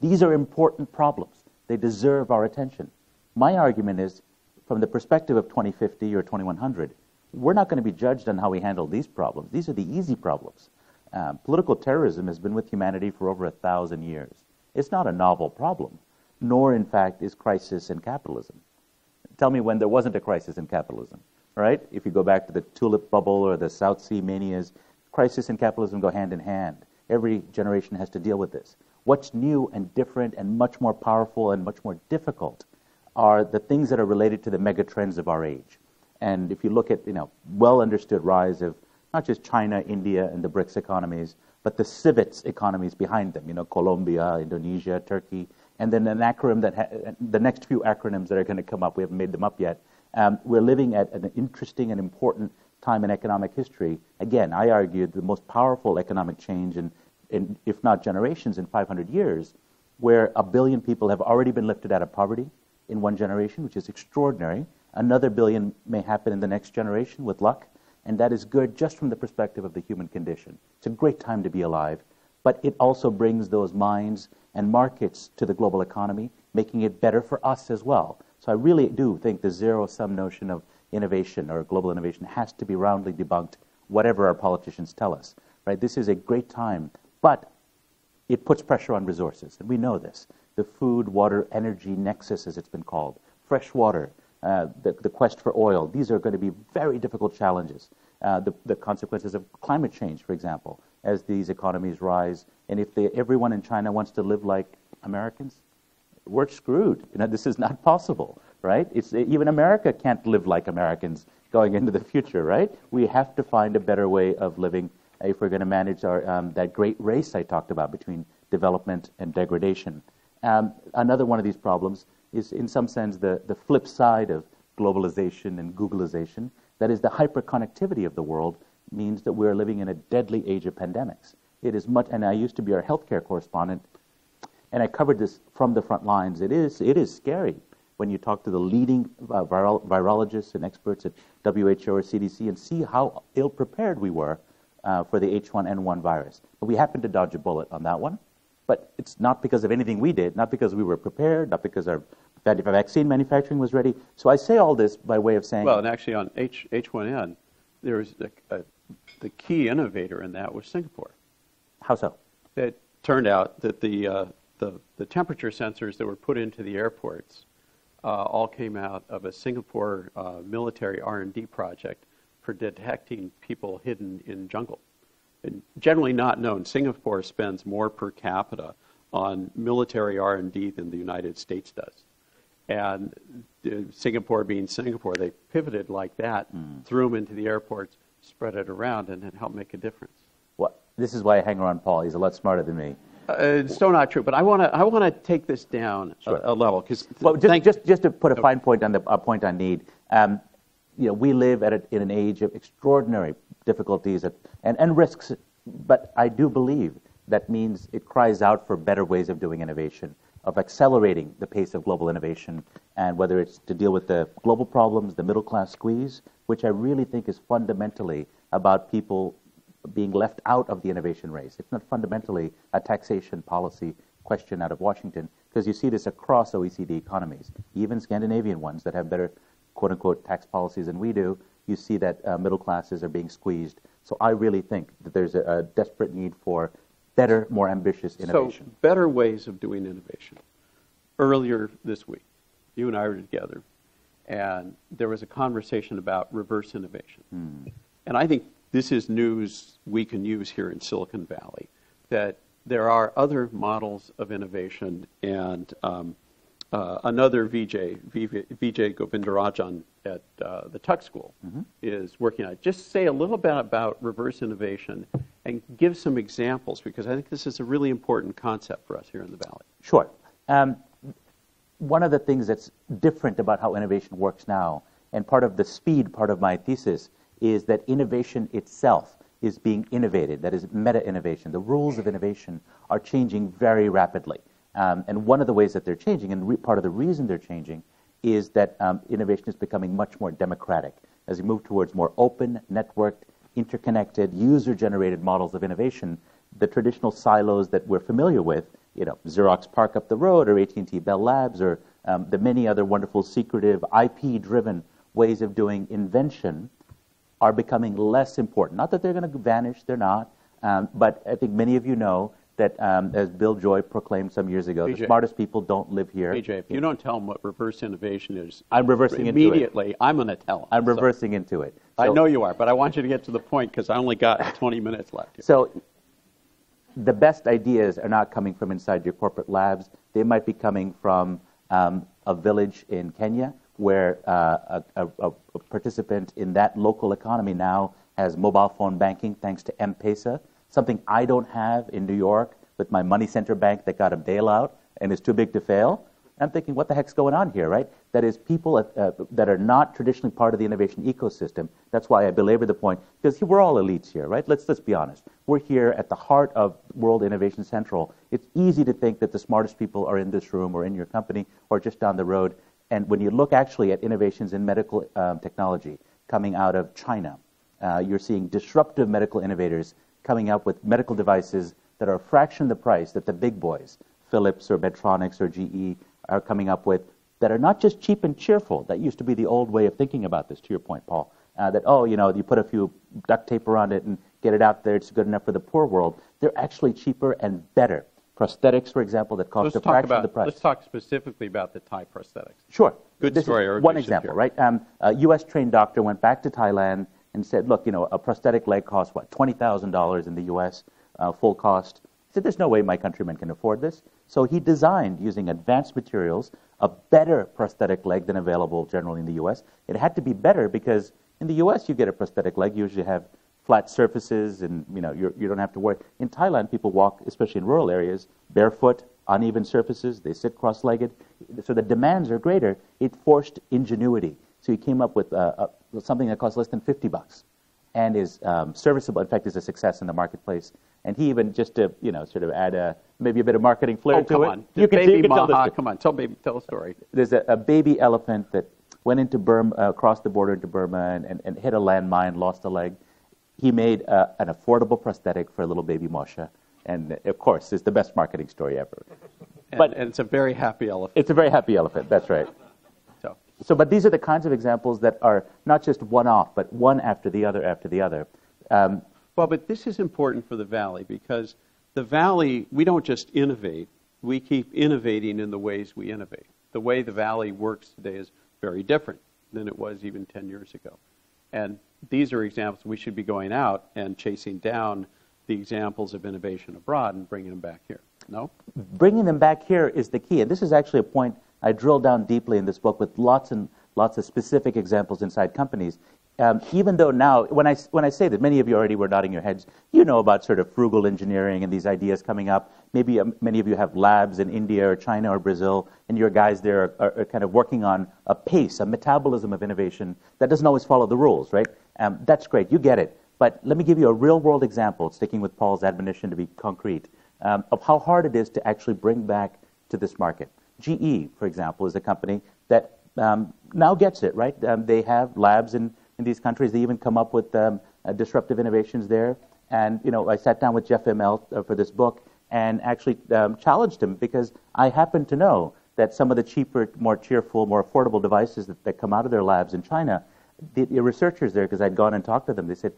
These are important problems. They deserve our attention. My argument is, from the perspective of 2050 or 2100, we're not going to be judged on how we handle these problems. These are the easy problems. Uh, political terrorism has been with humanity for over a thousand years. It's not a novel problem, nor, in fact, is crisis in capitalism. Tell me when there wasn't a crisis in capitalism, right? If you go back to the tulip bubble or the South Sea manias, crisis and capitalism go hand in hand. Every generation has to deal with this. What's new and different and much more powerful and much more difficult are the things that are related to the mega trends of our age. And if you look at, you know, well understood rise of not just China, India, and the BRICS economies, but the CIVETS economies behind them, you know, Colombia, Indonesia, Turkey, and then an acronym that ha- the next few acronyms that are going to come up, we haven't made them up yet. Um, we're living at an interesting and important time in economic history. Again, I argued the most powerful economic change in, in if not generations, in 500 years, where a billion people have already been lifted out of poverty in one generation, which is extraordinary. Another billion may happen in the next generation with luck, and that is good just from the perspective of the human condition. It's a great time to be alive, but it also brings those minds and markets to the global economy, making it better for us as well. So I really do think the zero sum notion of innovation or global innovation has to be roundly debunked, whatever our politicians tell us. Right? This is a great time, but it puts pressure on resources, and we know this. The food, water, energy nexus, as it's been called, fresh water, uh, the, the, quest for oil, these are going to be very difficult challenges. Uh, the, the, consequences of climate change, for example, as these economies rise, and if they, everyone in China wants to live like Americans, we're screwed. You know, this is not possible, right? It's, even America can't live like Americans going into the future, right? We have to find a better way of living if we're going to manage our, um, that great race I talked about between development and degradation. Um, another one of these problems is, in some sense, the, the flip side of globalization and Googleization. That is, the hyperconnectivity of the world means that we're living in a deadly age of pandemics. It is much, and I used to be our healthcare correspondent and I covered this from the front lines. It is, it is scary when you talk to the leading uh, virologists and experts at WHO or CDC and see how ill prepared we were uh, for the H1N1 virus. But we happened to dodge a bullet on that one. But it's not because of anything we did, not because we were prepared, not because our vaccine manufacturing was ready. So I say all this by way of saying. Well, and actually on H, H1N, there's a, a, the key innovator in that was Singapore. How so? It turned out that the uh, the, the temperature sensors that were put into the airports uh, all came out of a Singapore uh, military R&D project for detecting people hidden in jungle. Generally not known, Singapore spends more per capita on military R&D than the United States does. And Singapore being Singapore, they pivoted like that, mm. threw them into the airports, spread it around, and it helped make a difference. Well, this is why I hang around Paul. He's a lot smarter than me. Uh, it's still not true, but I want to I want to take this down sure. a, a, level because well, just, just just to put a fine point on the a point on need. Um, you know, we live at a, in an age of extraordinary difficulties and, and risks, but I do believe that means it cries out for better ways of doing innovation, of accelerating the pace of global innovation, and whether it's to deal with the global problems, the middle class squeeze, which I really think is fundamentally about people being left out of the innovation race. It's not fundamentally a taxation policy question out of Washington, because you see this across OECD economies, even Scandinavian ones that have better quote unquote tax policies than we do. You see that uh, middle classes are being squeezed. So I really think that there's a, a desperate need for better, more ambitious innovation. So, better ways of doing innovation. Earlier this week, you and I were together, and there was a conversation about reverse innovation. Hmm. And I think this is news we can use here in Silicon Valley, that there are other models of innovation and um, uh, another VJ, Vijay Govindarajan at uh, the Tuck School mm-hmm. is working on it. Just say a little bit about reverse innovation and give some examples because I think this is a really important concept for us here in the Valley. Sure. Um, one of the things that's different about how innovation works now, and part of the speed part of my thesis, is that innovation itself is being innovated. That is meta innovation. The rules of innovation are changing very rapidly. Um, and one of the ways that they're changing, and re- part of the reason they're changing, is that um, innovation is becoming much more democratic. As we move towards more open, networked, interconnected, user generated models of innovation, the traditional silos that we're familiar with, you know, Xerox PARC up the road, or AT&T Bell Labs, or um, the many other wonderful secretive IP-driven ways of doing invention, are becoming less important. Not that they're going to vanish; they're not. Um, but I think many of you know that, um, as Bill Joy proclaimed some years ago, the smartest people don't live here. AJ, if you don't tell them what reverse innovation is, I'm reversing into it. immediately, I'm going to tell them. I'm reversing into it. I know you are, but I want you to get to the point because I only got 20 minutes left. Here. So the best ideas are not coming from inside your corporate labs. They might be coming from um, a village in Kenya where uh, a, a, a participant in that local economy now has mobile phone banking thanks to M-Pesa, something I don't have in New York with my money center bank that got a bailout and is too big to fail. I'm thinking, what the heck's going on here, right? That is, people uh, that are not traditionally part of the innovation ecosystem. That's why I belabor the point, because we're all elites here, right? Let's let's be honest. We're here at the heart of World Innovation Central. It's easy to think that the smartest people are in this room or in your company or just down the road. And when you look actually at innovations in medical um, technology coming out of China, uh, you're seeing disruptive medical innovators coming up with medical devices that are a fraction of the price that the big boys, Philips or Medtronic or GE, are coming up with that are not just cheap and cheerful. That used to be the old way of thinking about this, to your point, Paul. Uh, that, oh, you know, you put a few duct tape around it and get it out there, it's good enough for the poor world. They're actually cheaper and better. Prosthetics, for example, that cost Let's a fraction about. of the price. Let's talk specifically about the Thai prosthetics. Sure. Good this story, one example, right? Um, a U.S. trained doctor went back to Thailand and said, look, you know, a prosthetic leg costs, what, $20,000 in the U.S., uh, full cost. He said, there's no way my countrymen can afford this. So he designed, using advanced materials, a better prosthetic leg than available generally in the U.S. It had to be better because in the U.S. you get a prosthetic leg, you usually have flat surfaces and, you know, you're, you don't have to worry. In Thailand, people walk, especially in rural areas, barefoot, uneven surfaces. They sit cross-legged. So the demands are greater. It forced ingenuity. So he came up with uh, uh, something that costs less than 50 bucks and is um, serviceable. In fact, is a success in the marketplace. And he even just to you know sort of add a maybe a bit of marketing flair Oh, to come it. on. You can, baby you can tell Maha, come on. Tell, baby, tell a story. There's a, a baby elephant that went into Burma, uh, across the border into Burma, and, and, and hit a landmine, lost a leg. He made uh, an affordable prosthetic for a little baby Mosha, and of course, it's the best marketing story ever. And, But- and it's a very happy elephant. It's a very happy elephant. That's right. So. But these are the kinds of examples that are not just one-off, but one after the other after the other. Um, Well, but this is important for the Valley because the Valley, we don't just innovate, we keep innovating in the ways we innovate. The way the Valley works today is very different than it was even 10 years ago. And these are examples we should be going out and chasing down the examples of innovation abroad and bringing them back here. No? bringing them back here is the key. And this is actually a point I drill down deeply in this book with lots and lots of specific examples inside companies. Um, even though now, when I, when I say that, many of you already were nodding your heads, you know about sort of frugal engineering and these ideas coming up. Maybe um, many of you have labs in India or China or Brazil, and your guys there are, are, are kind of working on a pace, a metabolism of innovation that doesn't always follow the rules, right? Um, that's great, you get it. But let me give you a real world example, sticking with Paul's admonition to be concrete, um, of how hard it is to actually bring back to this market. GE, for example, is a company that um, now gets it, right? Um, they have labs in, in these countries. They even come up with um, uh, disruptive innovations there. And, you know, I sat down with Jeff Immelt uh, for this book and actually um, challenged him because I happen to know that some of the cheaper, more cheerful, more affordable devices that, that come out of their labs in China, the, the researchers there, because I'd gone and talked to them, they said,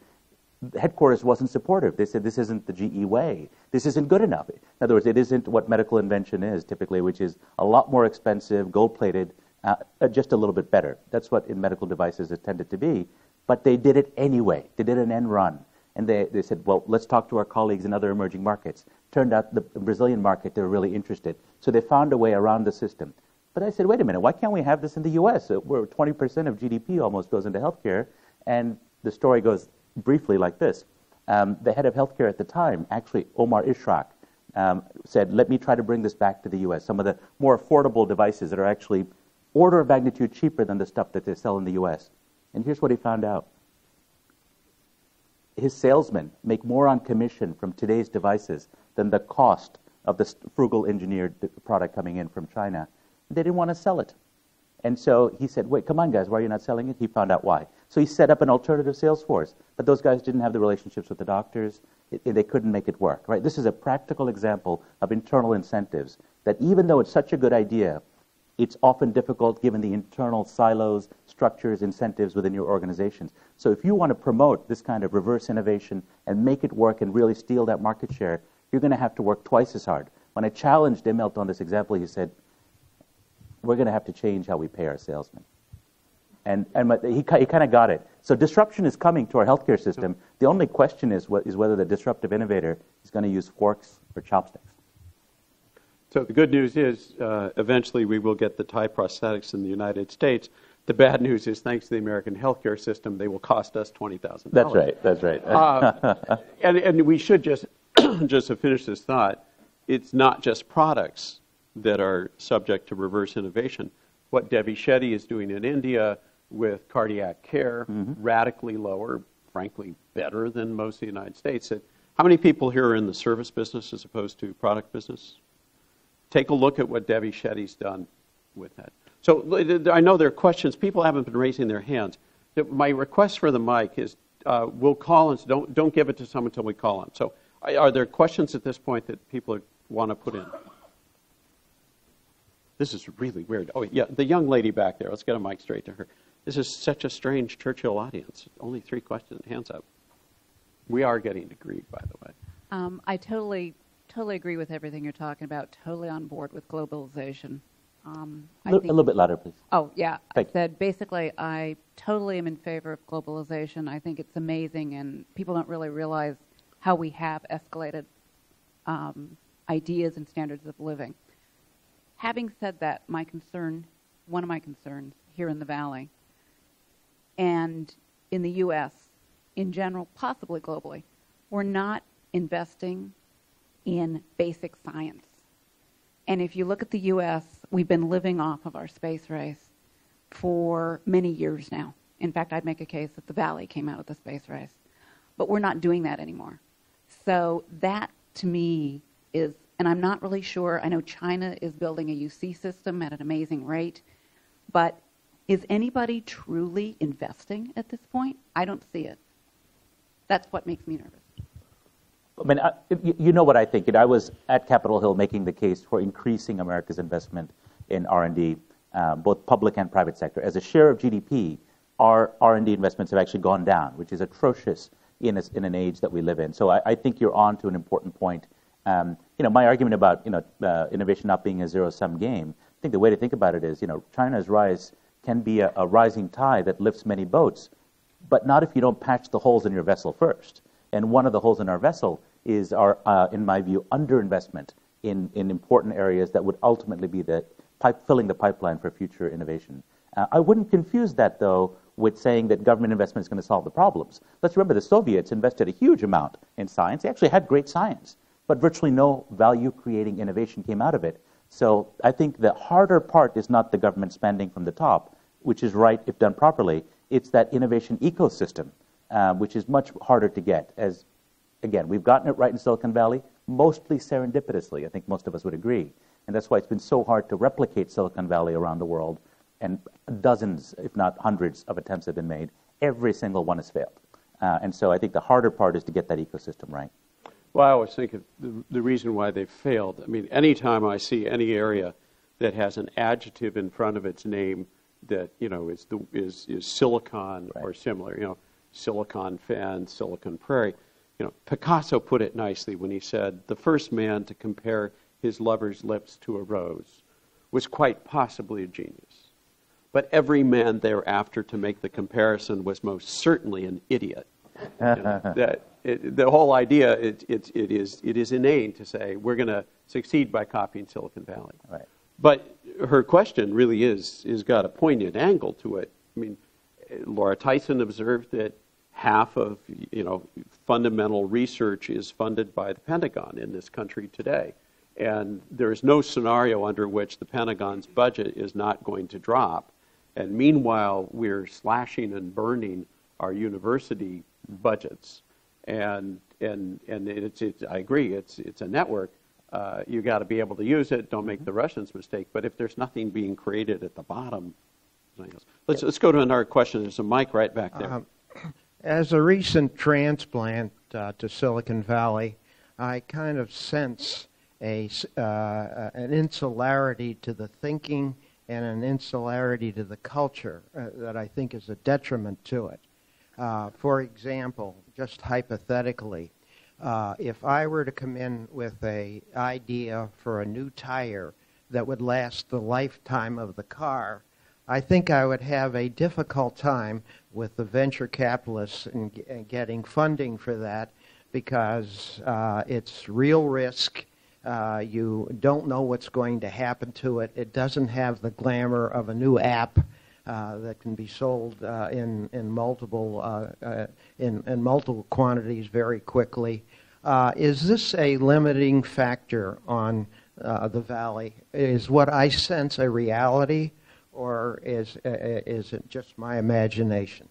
headquarters wasn't supportive. They said this isn't the GE way. This isn't good enough. In other words, it isn't what medical invention is typically, which is a lot more expensive, gold plated, uh, uh, just a little bit better. That's what in medical devices it tended to be. But they did it anyway. They did an end run. And they, they said, well, let's talk to our colleagues in other emerging markets. Turned out the Brazilian market, they were really interested. So they found a way around the system. But I said, wait a minute, why can't we have this in the U.S., where 20% of GDP almost goes into healthcare? And the story goes briefly like this. Um, the head of healthcare at the time, actually Omar Ishrak, um, said, let me try to bring this back to the U.S. Some of the more affordable devices that are actually order of magnitude cheaper than the stuff that they sell in the U.S. And here's what he found out. His salesmen make more on commission from today's devices than the cost of the frugal engineered product coming in from China. They didn't want to sell it. And so he said, wait, come on, guys, why are you not selling it? He found out why. So he set up an alternative sales force. But those guys didn't have the relationships with the doctors. it, it- they couldn't make it work, right? This is a practical example of internal incentives that even though it's such a good idea, it's often difficult given the internal silos, structures, incentives within your organizations. So if you want to promote this kind of reverse innovation and make it work and really steal that market share, you're going to have to work twice as hard. When I challenged Immelt on this example, he said, we're going to have to change how we pay our salesmen. And, and he, he kind of got it. So disruption is coming to our healthcare system. The only question is, what, is whether the disruptive innovator is going to use forks or chopsticks. So the good news is, uh, eventually we will get the Thai prosthetics in the United States. The bad news is, thanks to the American healthcare system, they will cost us twenty thousand. That's right. That's right. Uh, and, and we should just just to finish this thought, it's not just products that are subject to reverse innovation. What Devi Shetty is doing in India with cardiac care, radically lower, frankly, better than most of the United States. How many people here are in the service business as opposed to product business? Take a look at what Devi Shetty's done with that. So I know there are questions. People haven't been raising their hands. My request for the mic is uh, we'll call and don't, don't give it to someone until we call them. So are there questions at this point that people want to put in? This is really weird. Oh, yeah, the young lady back there. Let's get a mic straight to her. This is such a strange Churchill audience. Only three questions. Hands up. We are getting agreed, by the way. Um, I totally, totally agree with everything you're talking about. Totally on board with globalization. Um, a, I li- a little bit louder, please. Oh, yeah. Thank I you. said basically, I totally am in favor of globalization. I think it's amazing, and people don't really realize how we have escalated um, ideas and standards of living. Having said that, my concern, one of my concerns here in the Valley and in the U.S. in general, possibly globally, we're not investing in basic science. And if you look at the U.S., we've been living off of our space race for many years now. In fact, I'd make a case that the Valley came out of the space race. But we're not doing that anymore. So that, to me, is, and I'm not really sure, I know China is building a UC system at an amazing rate, but is anybody truly investing at this point? I don't see it. That's what makes me nervous. I mean, I, you, know what I think. I was at Capitol Hill making the case for increasing America's investment in R&D, uh, both public and private sector. As a share of GDP, our R&D investments have actually gone down, which is atrocious in, a, in an age that we live in. So I, I think you're on to an important point. Um, you know, my argument about you know uh, innovation not being a zero-sum game. I think the way to think about it is, you know, China's rise can be a, a rising tide that lifts many boats, but not if you don't patch the holes in your vessel first. And one of the holes in our vessel is our, uh, in my view, underinvestment in, in important areas that would ultimately be the pipe, filling the pipeline for future innovation. Uh, I wouldn't confuse that, though, with saying that government investment is going to solve the problems. Let's remember the Soviets invested a huge amount in science. They actually had great science, but virtually no value creating innovation came out of it. So I think the harder part is not the government spending from the top, which is right if done properly. It's that innovation ecosystem, uh, which is much harder to get. As again, we've gotten it right in Silicon Valley, mostly serendipitously. I think most of us would agree, and that's why it's been so hard to replicate Silicon Valley around the world. And dozens, if not hundreds, of attempts have been made. Every single one has failed. Uh, and so I think the harder part is to get that ecosystem right. Well, I always think of the, the reason why they failed. I mean, anytime I see any area that has an adjective in front of its name that you know is the is is silicon or similar, you know, Silicon Fen, Silicon Prairie. You know, Picasso put it nicely when he said, "The first man to compare his lover's lips to a rose was quite possibly a genius, but every man thereafter to make the comparison was most certainly an idiot." You know, that it, the whole idea it, it, it is it is inane to say we're going to succeed by copying Silicon Valley. Right. But her question really is is got a poignant angle to it. I mean, Laura Tyson observed that half of you know fundamental research is funded by the Pentagon in this country today, and there is no scenario under which the Pentagon's budget is not going to drop. And meanwhile, we're slashing and burning our university budgets, and and and it's, it's I agree, it's it's a network. Uh, you got to be able to use it. Don't make the Russians' mistake. But if there's nothing being created at the bottom. Let's let's go to another question. There's a mic right back there. Um, As a recent transplant uh, to Silicon Valley, I kind of sense a, uh, an insularity to the thinking and an insularity to the culture uh, that I think is a detriment to it. Uh, for example, just hypothetically, uh, if I were to come in with a idea for a new tire that would last the lifetime of the car, I think I would have a difficult time with the venture capitalists in getting funding for that because uh, it's real risk. Uh, you don't know what's going to happen to it. It doesn't have the glamour of a new app uh, that can be sold uh, in in multiple uh, uh, in, in multiple quantities very quickly. is this a limiting factor on the valley? Is what I sense a reality, or is is it just my imagination?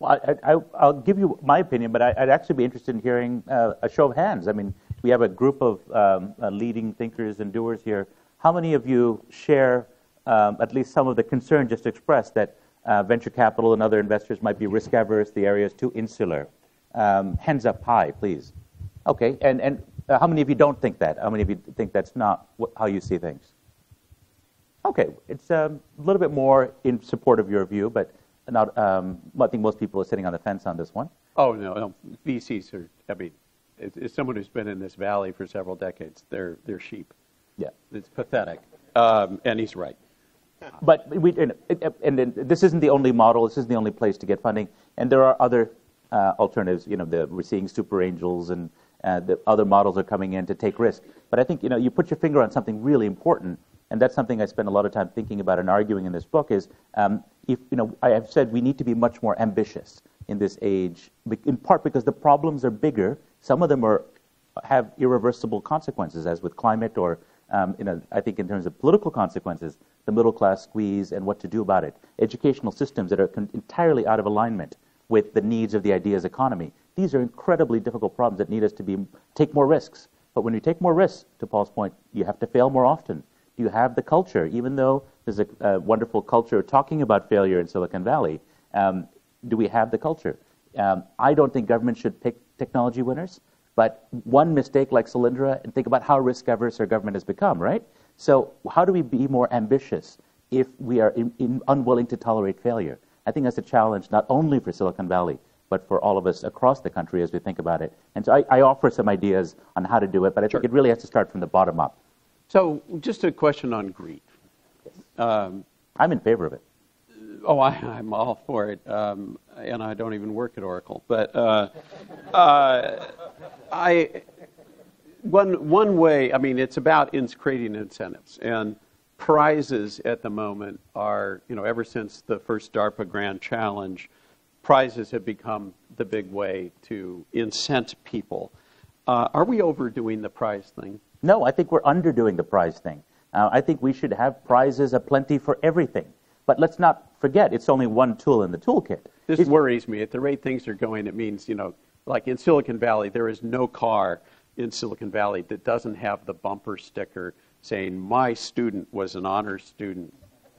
Well, I, will give you my opinion, but I, would actually be interested in hearing uh, a show of hands. I mean, we have a group of um, uh, leading thinkers and doers here. How many of you share um, at least some of the concern just expressed that uh, venture capital and other investors might be risk averse, the area is too insular. Um, hands up high, please. Okay, and, and uh, how many of you don't think that? How many of you think that's not wh- how you see things? Okay, it's um, a little bit more in support of your view, but not, um, I think most people are sitting on the fence on this one. Oh, no, no. VCs are, I mean, as someone who's been in this valley for several decades, they're, they're sheep. Yeah. It's pathetic. Um, and he's right. But we, and, and, this isn't the only model. This isn't the only place to get funding. And there are other uh, alternatives. You know, the, we're seeing super angels and uh, the other models are coming in to take risk. But I think you know, you put your finger on something really important, and that's something I spend a lot of time thinking about and arguing in this book. Is um, if you know, I have said we need to be much more ambitious in this age, in part because the problems are bigger. Some of them are have irreversible consequences, as with climate, or um, you know, I think in terms of political consequences the middle class squeeze and what to do about it. Educational systems that are entirely out of alignment with the needs of the ideas economy. These are incredibly difficult problems that need us to be, take more risks. But when you take more risks, to Paul's point, you have to fail more often. Do you have the culture? Even though there's a, a wonderful culture talking about failure in Silicon Valley, um, do we have the culture? Um, I don't think government should pick technology winners, but one mistake like Solyndra, and think about how risk averse our government has become, right? So, how do we be more ambitious if we are in, in unwilling to tolerate failure? I think that's a challenge not only for Silicon Valley, but for all of us across the country as we think about it. And so I, I offer some ideas on how to do it, but I sure. think it really has to start from the bottom up. So, just a question on greed. Um, I'm in favor of it. Oh, I, am all for it, um, and I don't even work at Oracle. But uh, uh, I, one, one way, I mean, it's about in creating incentives. And prizes at the moment are, you know, ever since the first DARPA Grand Challenge, prizes have become the big way to incent people. Uh, are we overdoing the prize thing? No, I think we're underdoing the prize thing. Uh, I think we should have prizes aplenty for everything. But let's not forget, it's only one tool in the toolkit. This it's, worries me. At the rate things are going, it means, you know, like in Silicon Valley, there is no car in Silicon Valley that doesn't have the bumper sticker saying, My student was an honor student.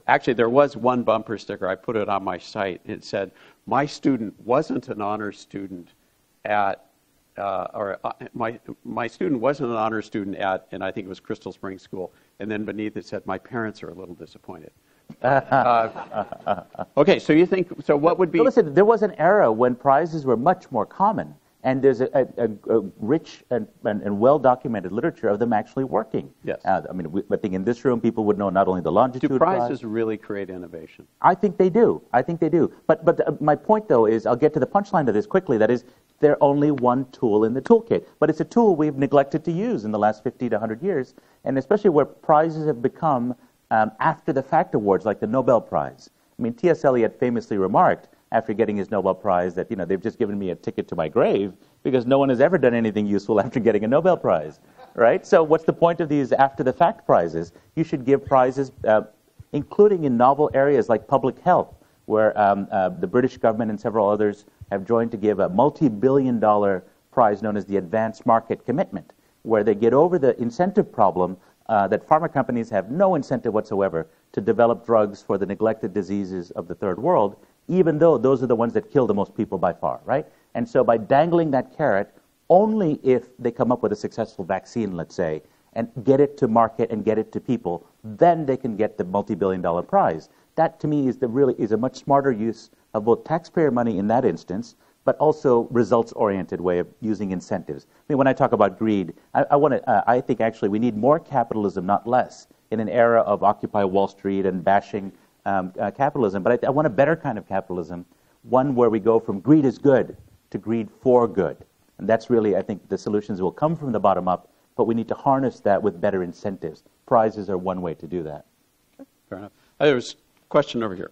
Actually, there was one bumper sticker. I put it on my site. It said, My student wasn't an honor student at, uh, or uh, my, my student wasn't an honor student at, and I think it was Crystal Springs School. And then beneath it said, My parents are a little disappointed. uh, okay, so you think, so what would be. listen, there was an era when prizes were much more common. And there's a, a, a rich and, and, and, well documented literature of them actually working. Yes. Uh, I mean, we, I think in this room people would know not only the longitude. Do prizes prize, really create innovation? I think they do. I think they do. But but uh, my point though is I'll get to the punchline of this quickly. That is, they're only one tool in the toolkit, but it's a tool we've neglected to use in the last 50 to 100 years, and especially where prizes have become um, after the fact awards, like the Nobel Prize. I mean, T.S. Eliot famously remarked after getting his Nobel Prize that, you know, they've just given me a ticket to my grave because no one has ever done anything useful after getting a Nobel Prize, right? So what's the point of these after the fact prizes? You should give prizes, uh, including in novel areas like public health, where um, uh, the British government and several others have joined to give a multi-billion dollar prize known as the Advanced Market Commitment, where they get over the incentive problem uh, that pharma companies have no incentive whatsoever to develop drugs for the neglected diseases of the third world even though those are the ones that kill the most people by far, right? And so by dangling that carrot, only if they come up with a successful vaccine, let's say, and get it to market and get it to people, then they can get the multi-billion dollar prize. That to me is the really is a much smarter use of both taxpayer money in that instance, but also results-oriented way of using incentives. I mean, when I talk about greed, I, I want to. Uh, I think actually we need more capitalism, not less, in an era of Occupy Wall Street and bashing um, uh, capitalism. But I, I want a better kind of capitalism, one where we go from greed is good to greed for good. And that's really, I think, the solutions will come from the bottom up, but we need to harness that with better incentives. Prizes are one way to do that. Okay, fair enough. Uh, there's a question over here.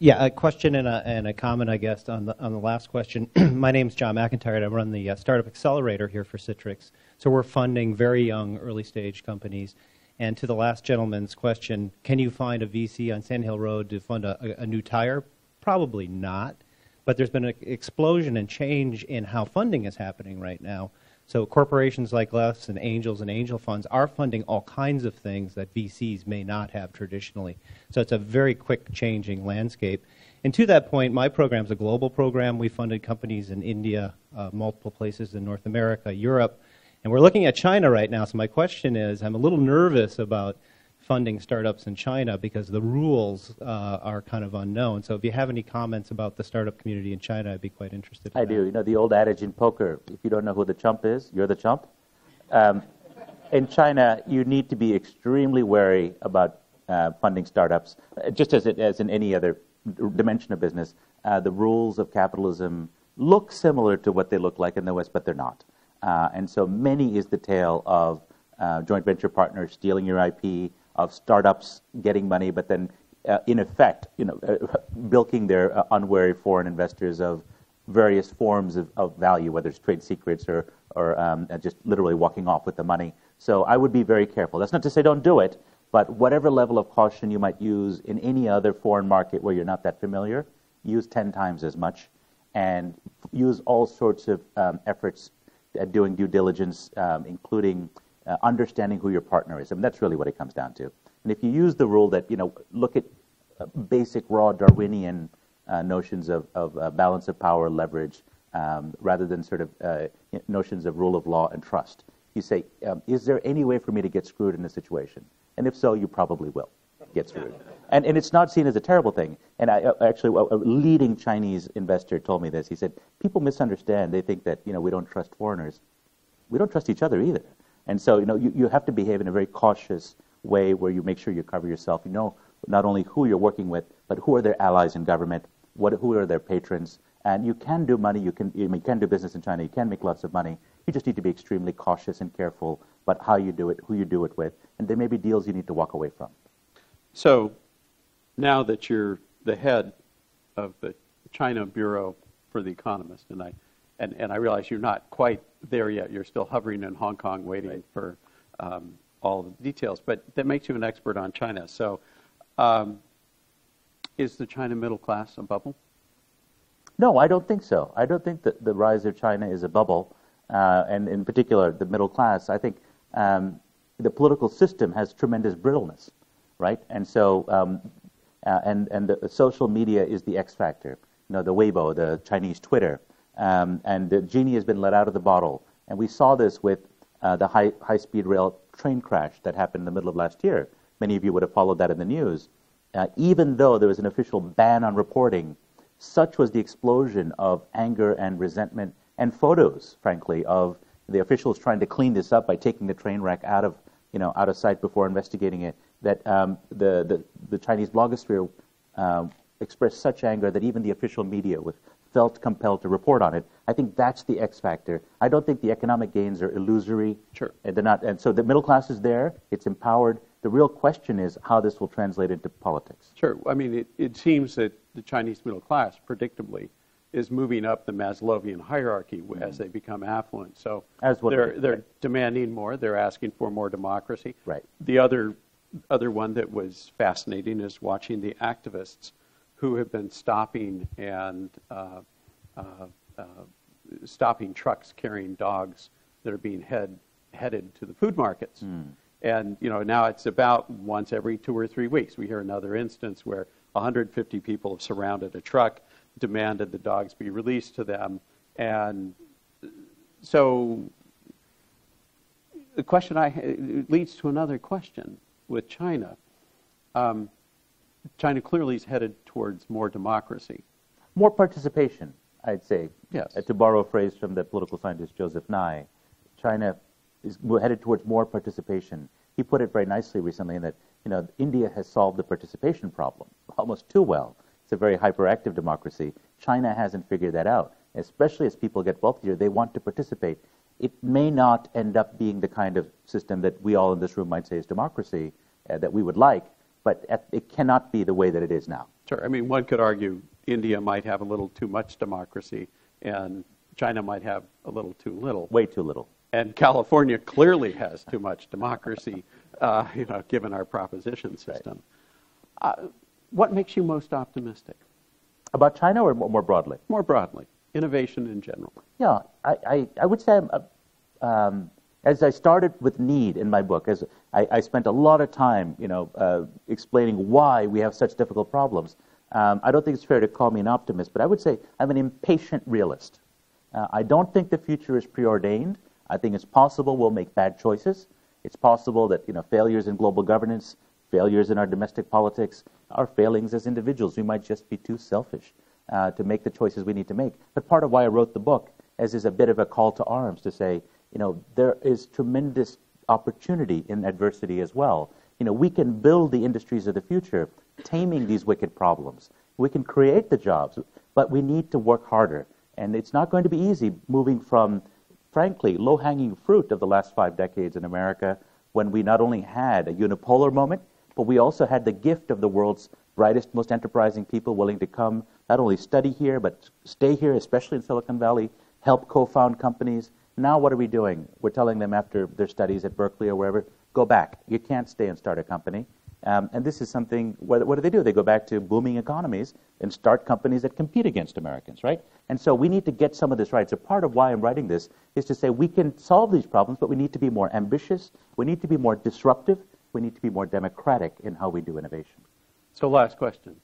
Yeah, a question and a, and a comment, I guess, on the, on the last question. My name is John McIntyre, and I run the uh, Startup Accelerator here for Citrix. So we're funding very young, early stage companies. And to the last gentleman's question, can you find a VC on Sand Hill Road to fund a, a, new tire? Probably not. But there's been an explosion and change in how funding is happening right now. So corporations like us and angels and angel funds are funding all kinds of things that VCs may not have traditionally. So it's a very quick changing landscape. And to that point, my program is a global program. We funded companies in India, uh, multiple places in North America, Europe, and we're looking at China right now. So my question is, I'm a little nervous about funding startups in China because the rules uh, are kind of unknown. So if you have any comments about the startup community in China, I'd be quite interested. In I that. do. You know the old adage in poker: if you don't know who the chump is, you're the chump. Um, in China, you need to be extremely wary about uh, funding startups, uh, just as, it, as in any other dimension of business. Uh, the rules of capitalism look similar to what they look like in the West, but they're not. Uh, and so many is the tale of uh, joint venture partners stealing your IP, of startups getting money, but then uh, in effect, you know, uh, bilking their uh, unwary foreign investors of various forms of, of value, whether it's trade secrets or, or um, uh, just literally walking off with the money. So I would be very careful. That's not to say don't do it, but whatever level of caution you might use in any other foreign market where you're not that familiar, use 10 times as much and use all sorts of um, efforts at doing due diligence, um, including uh, understanding who your partner is. I mean, that's really what it comes down to. And if you use the rule that, you know, look at uh, basic raw Darwinian uh, notions of, of uh, balance of power, leverage, um, rather than sort of uh, notions of rule of law and trust. You say, um, is there any way for me to get screwed in this situation? And if so, you probably will get screwed. And, and it's not seen as a terrible thing. And I, uh, actually, a leading Chinese investor told me this. He said, people misunderstand. They think that, you know, we don't trust foreigners. We don't trust each other either. And so, you know, you, you have to behave in a very cautious way where you make sure you cover yourself. You know not only who you're working with, but who are their allies in government, what, who are their patrons. And you can do money, you can, you can do business in China, you can make lots of money. You just need to be extremely cautious and careful about how you do it, who you do it with. And there may be deals you need to walk away from. So now that you're the head of the China Bureau for the Economist, and I, and, and I realize you're not quite there yet. You're still hovering in Hong Kong waiting right. for um, all the details, but that makes you an expert on China. So, um, is the China middle class a bubble? No, I don't think so. I don't think that the rise of China is a bubble, uh, and in particular, the middle class. I think um, the political system has tremendous brittleness, right? And so, um, uh, and and the social media is the X factor. You know, the Weibo, the Chinese Twitter, um, and the genie has been let out of the bottle. And we saw this with uh, the high, high-speed rail train crash that happened in the middle of last year. Many of you would have followed that in the news. Uh, even though there was an official ban on reporting, such was the explosion of anger and resentment and photos, frankly, of the officials trying to clean this up by taking the train wreck out of, you know, out of sight before investigating it, that um, the, the, the, Chinese blogosphere uh, expressed such anger that even the official media, with felt compelled to report on it. I think that's the X factor. I don't think the economic gains are illusory. Sure. And they're not. And so the middle class is there. It's empowered. The real question is how this will translate into politics. Sure. I mean, it, it seems that the Chinese middle class, predictably, is moving up the Maslowian hierarchy mm-hmm. as they become affluent. So as they're, they're demanding more. They're asking for more democracy. Right. The other other one that was fascinating is watching the activists who have been stopping and uh, uh, uh, stopping trucks carrying dogs that are being head, headed to the food markets. Mm. And you know now it's about once every two or three weeks we hear another instance where 150 people have surrounded a truck, demanded the dogs be released to them, and so the question I leads to another question with China. Um, China clearly is headed towards more democracy. More participation, I'd say. Yes. Uh, to borrow a phrase from the political scientist Joseph Nye, China is headed towards more participation. He put it very nicely recently in that you know India has solved the participation problem almost too well. It's a very hyperactive democracy. China hasn't figured that out. Especially as people get wealthier, they want to participate. It may not end up being the kind of system that we all in this room might say is democracy uh, that we would like, but at, it cannot be the way that it is now. Sure. I mean, one could argue India might have a little too much democracy, and China might have a little too little. Way too little. And California clearly has too much democracy, uh, you know, given our proposition system. Right. Uh, what makes you most optimistic? About China or more broadly? More broadly, innovation in general. Yeah, I, I, I would say, uh, um, as I started with need in my book, as I, I spent a lot of time, you know, uh, explaining why we have such difficult problems. Um, I don't think it's fair to call me an optimist, but I would say I'm an impatient realist. Uh, I don't think the future is preordained. I think it's possible we'll make bad choices. It's possible that you know failures in global governance, failures in our domestic politics, our failings as individuals. We might just be too selfish uh, to make the choices we need to make. But part of why I wrote the book as is a bit of a call to arms to say, you know, there is tremendous opportunity in adversity as well. You know, we can build the industries of the future, taming these wicked problems. We can create the jobs, but we need to work harder. And it's not going to be easy moving from, frankly, low hanging fruit of the last five decades in America when we not only had a unipolar moment, but we also had the gift of the world's brightest, most enterprising people willing to come, not only study here, but stay here, especially in Silicon Valley, help co found companies. Now, what are we doing? We're telling them after their studies at Berkeley or wherever, go back. You can't stay and start a company. Um, and this is something, what, what, do they do? They go back to booming economies and start companies that compete against Americans, right? And so we need to get some of this right. So part of why I'm writing this is to say we can solve these problems, but we need to be more ambitious, we need to be more disruptive, we need to be more democratic in how we do innovation. So, last question.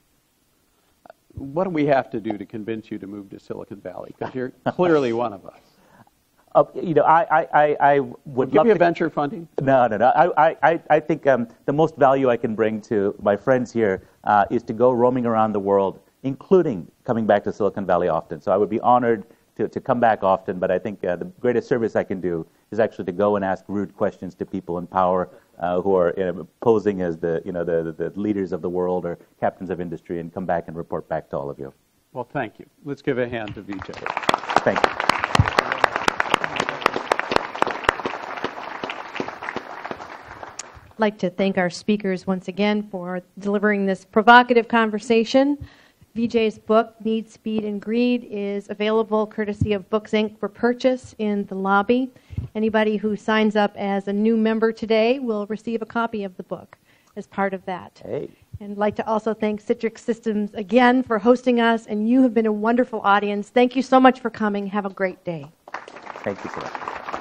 What do we have to do to convince you to move to Silicon Valley? Because you're clearly one of us. Uh, you know, I, I, I would we'll give you to, venture funding. No, no, no. I, I, I think um, the most value I can bring to my friends here uh, is to go roaming around the world, including coming back to Silicon Valley often. So I would be honored to, to come back often, but I think uh, the greatest service I can do is actually to go and ask rude questions to people in power uh, who are you know, posing as the, you know, the, the leaders of the world or captains of industry and come back and report back to all of you. Well, thank you. Let's give a hand to Vijay. Thank you. I'd like to thank our speakers once again for delivering this provocative conversation. Vijay's book, Need, Speed, and Greed, is available courtesy of Books Inc. for purchase in the lobby. Anybody who signs up as a new member today will receive a copy of the book as part of that. Hey. And I'd like to also thank Citrix Systems again for hosting us, and you have been a wonderful audience. Thank you so much for coming. Have a great day. Thank you so much.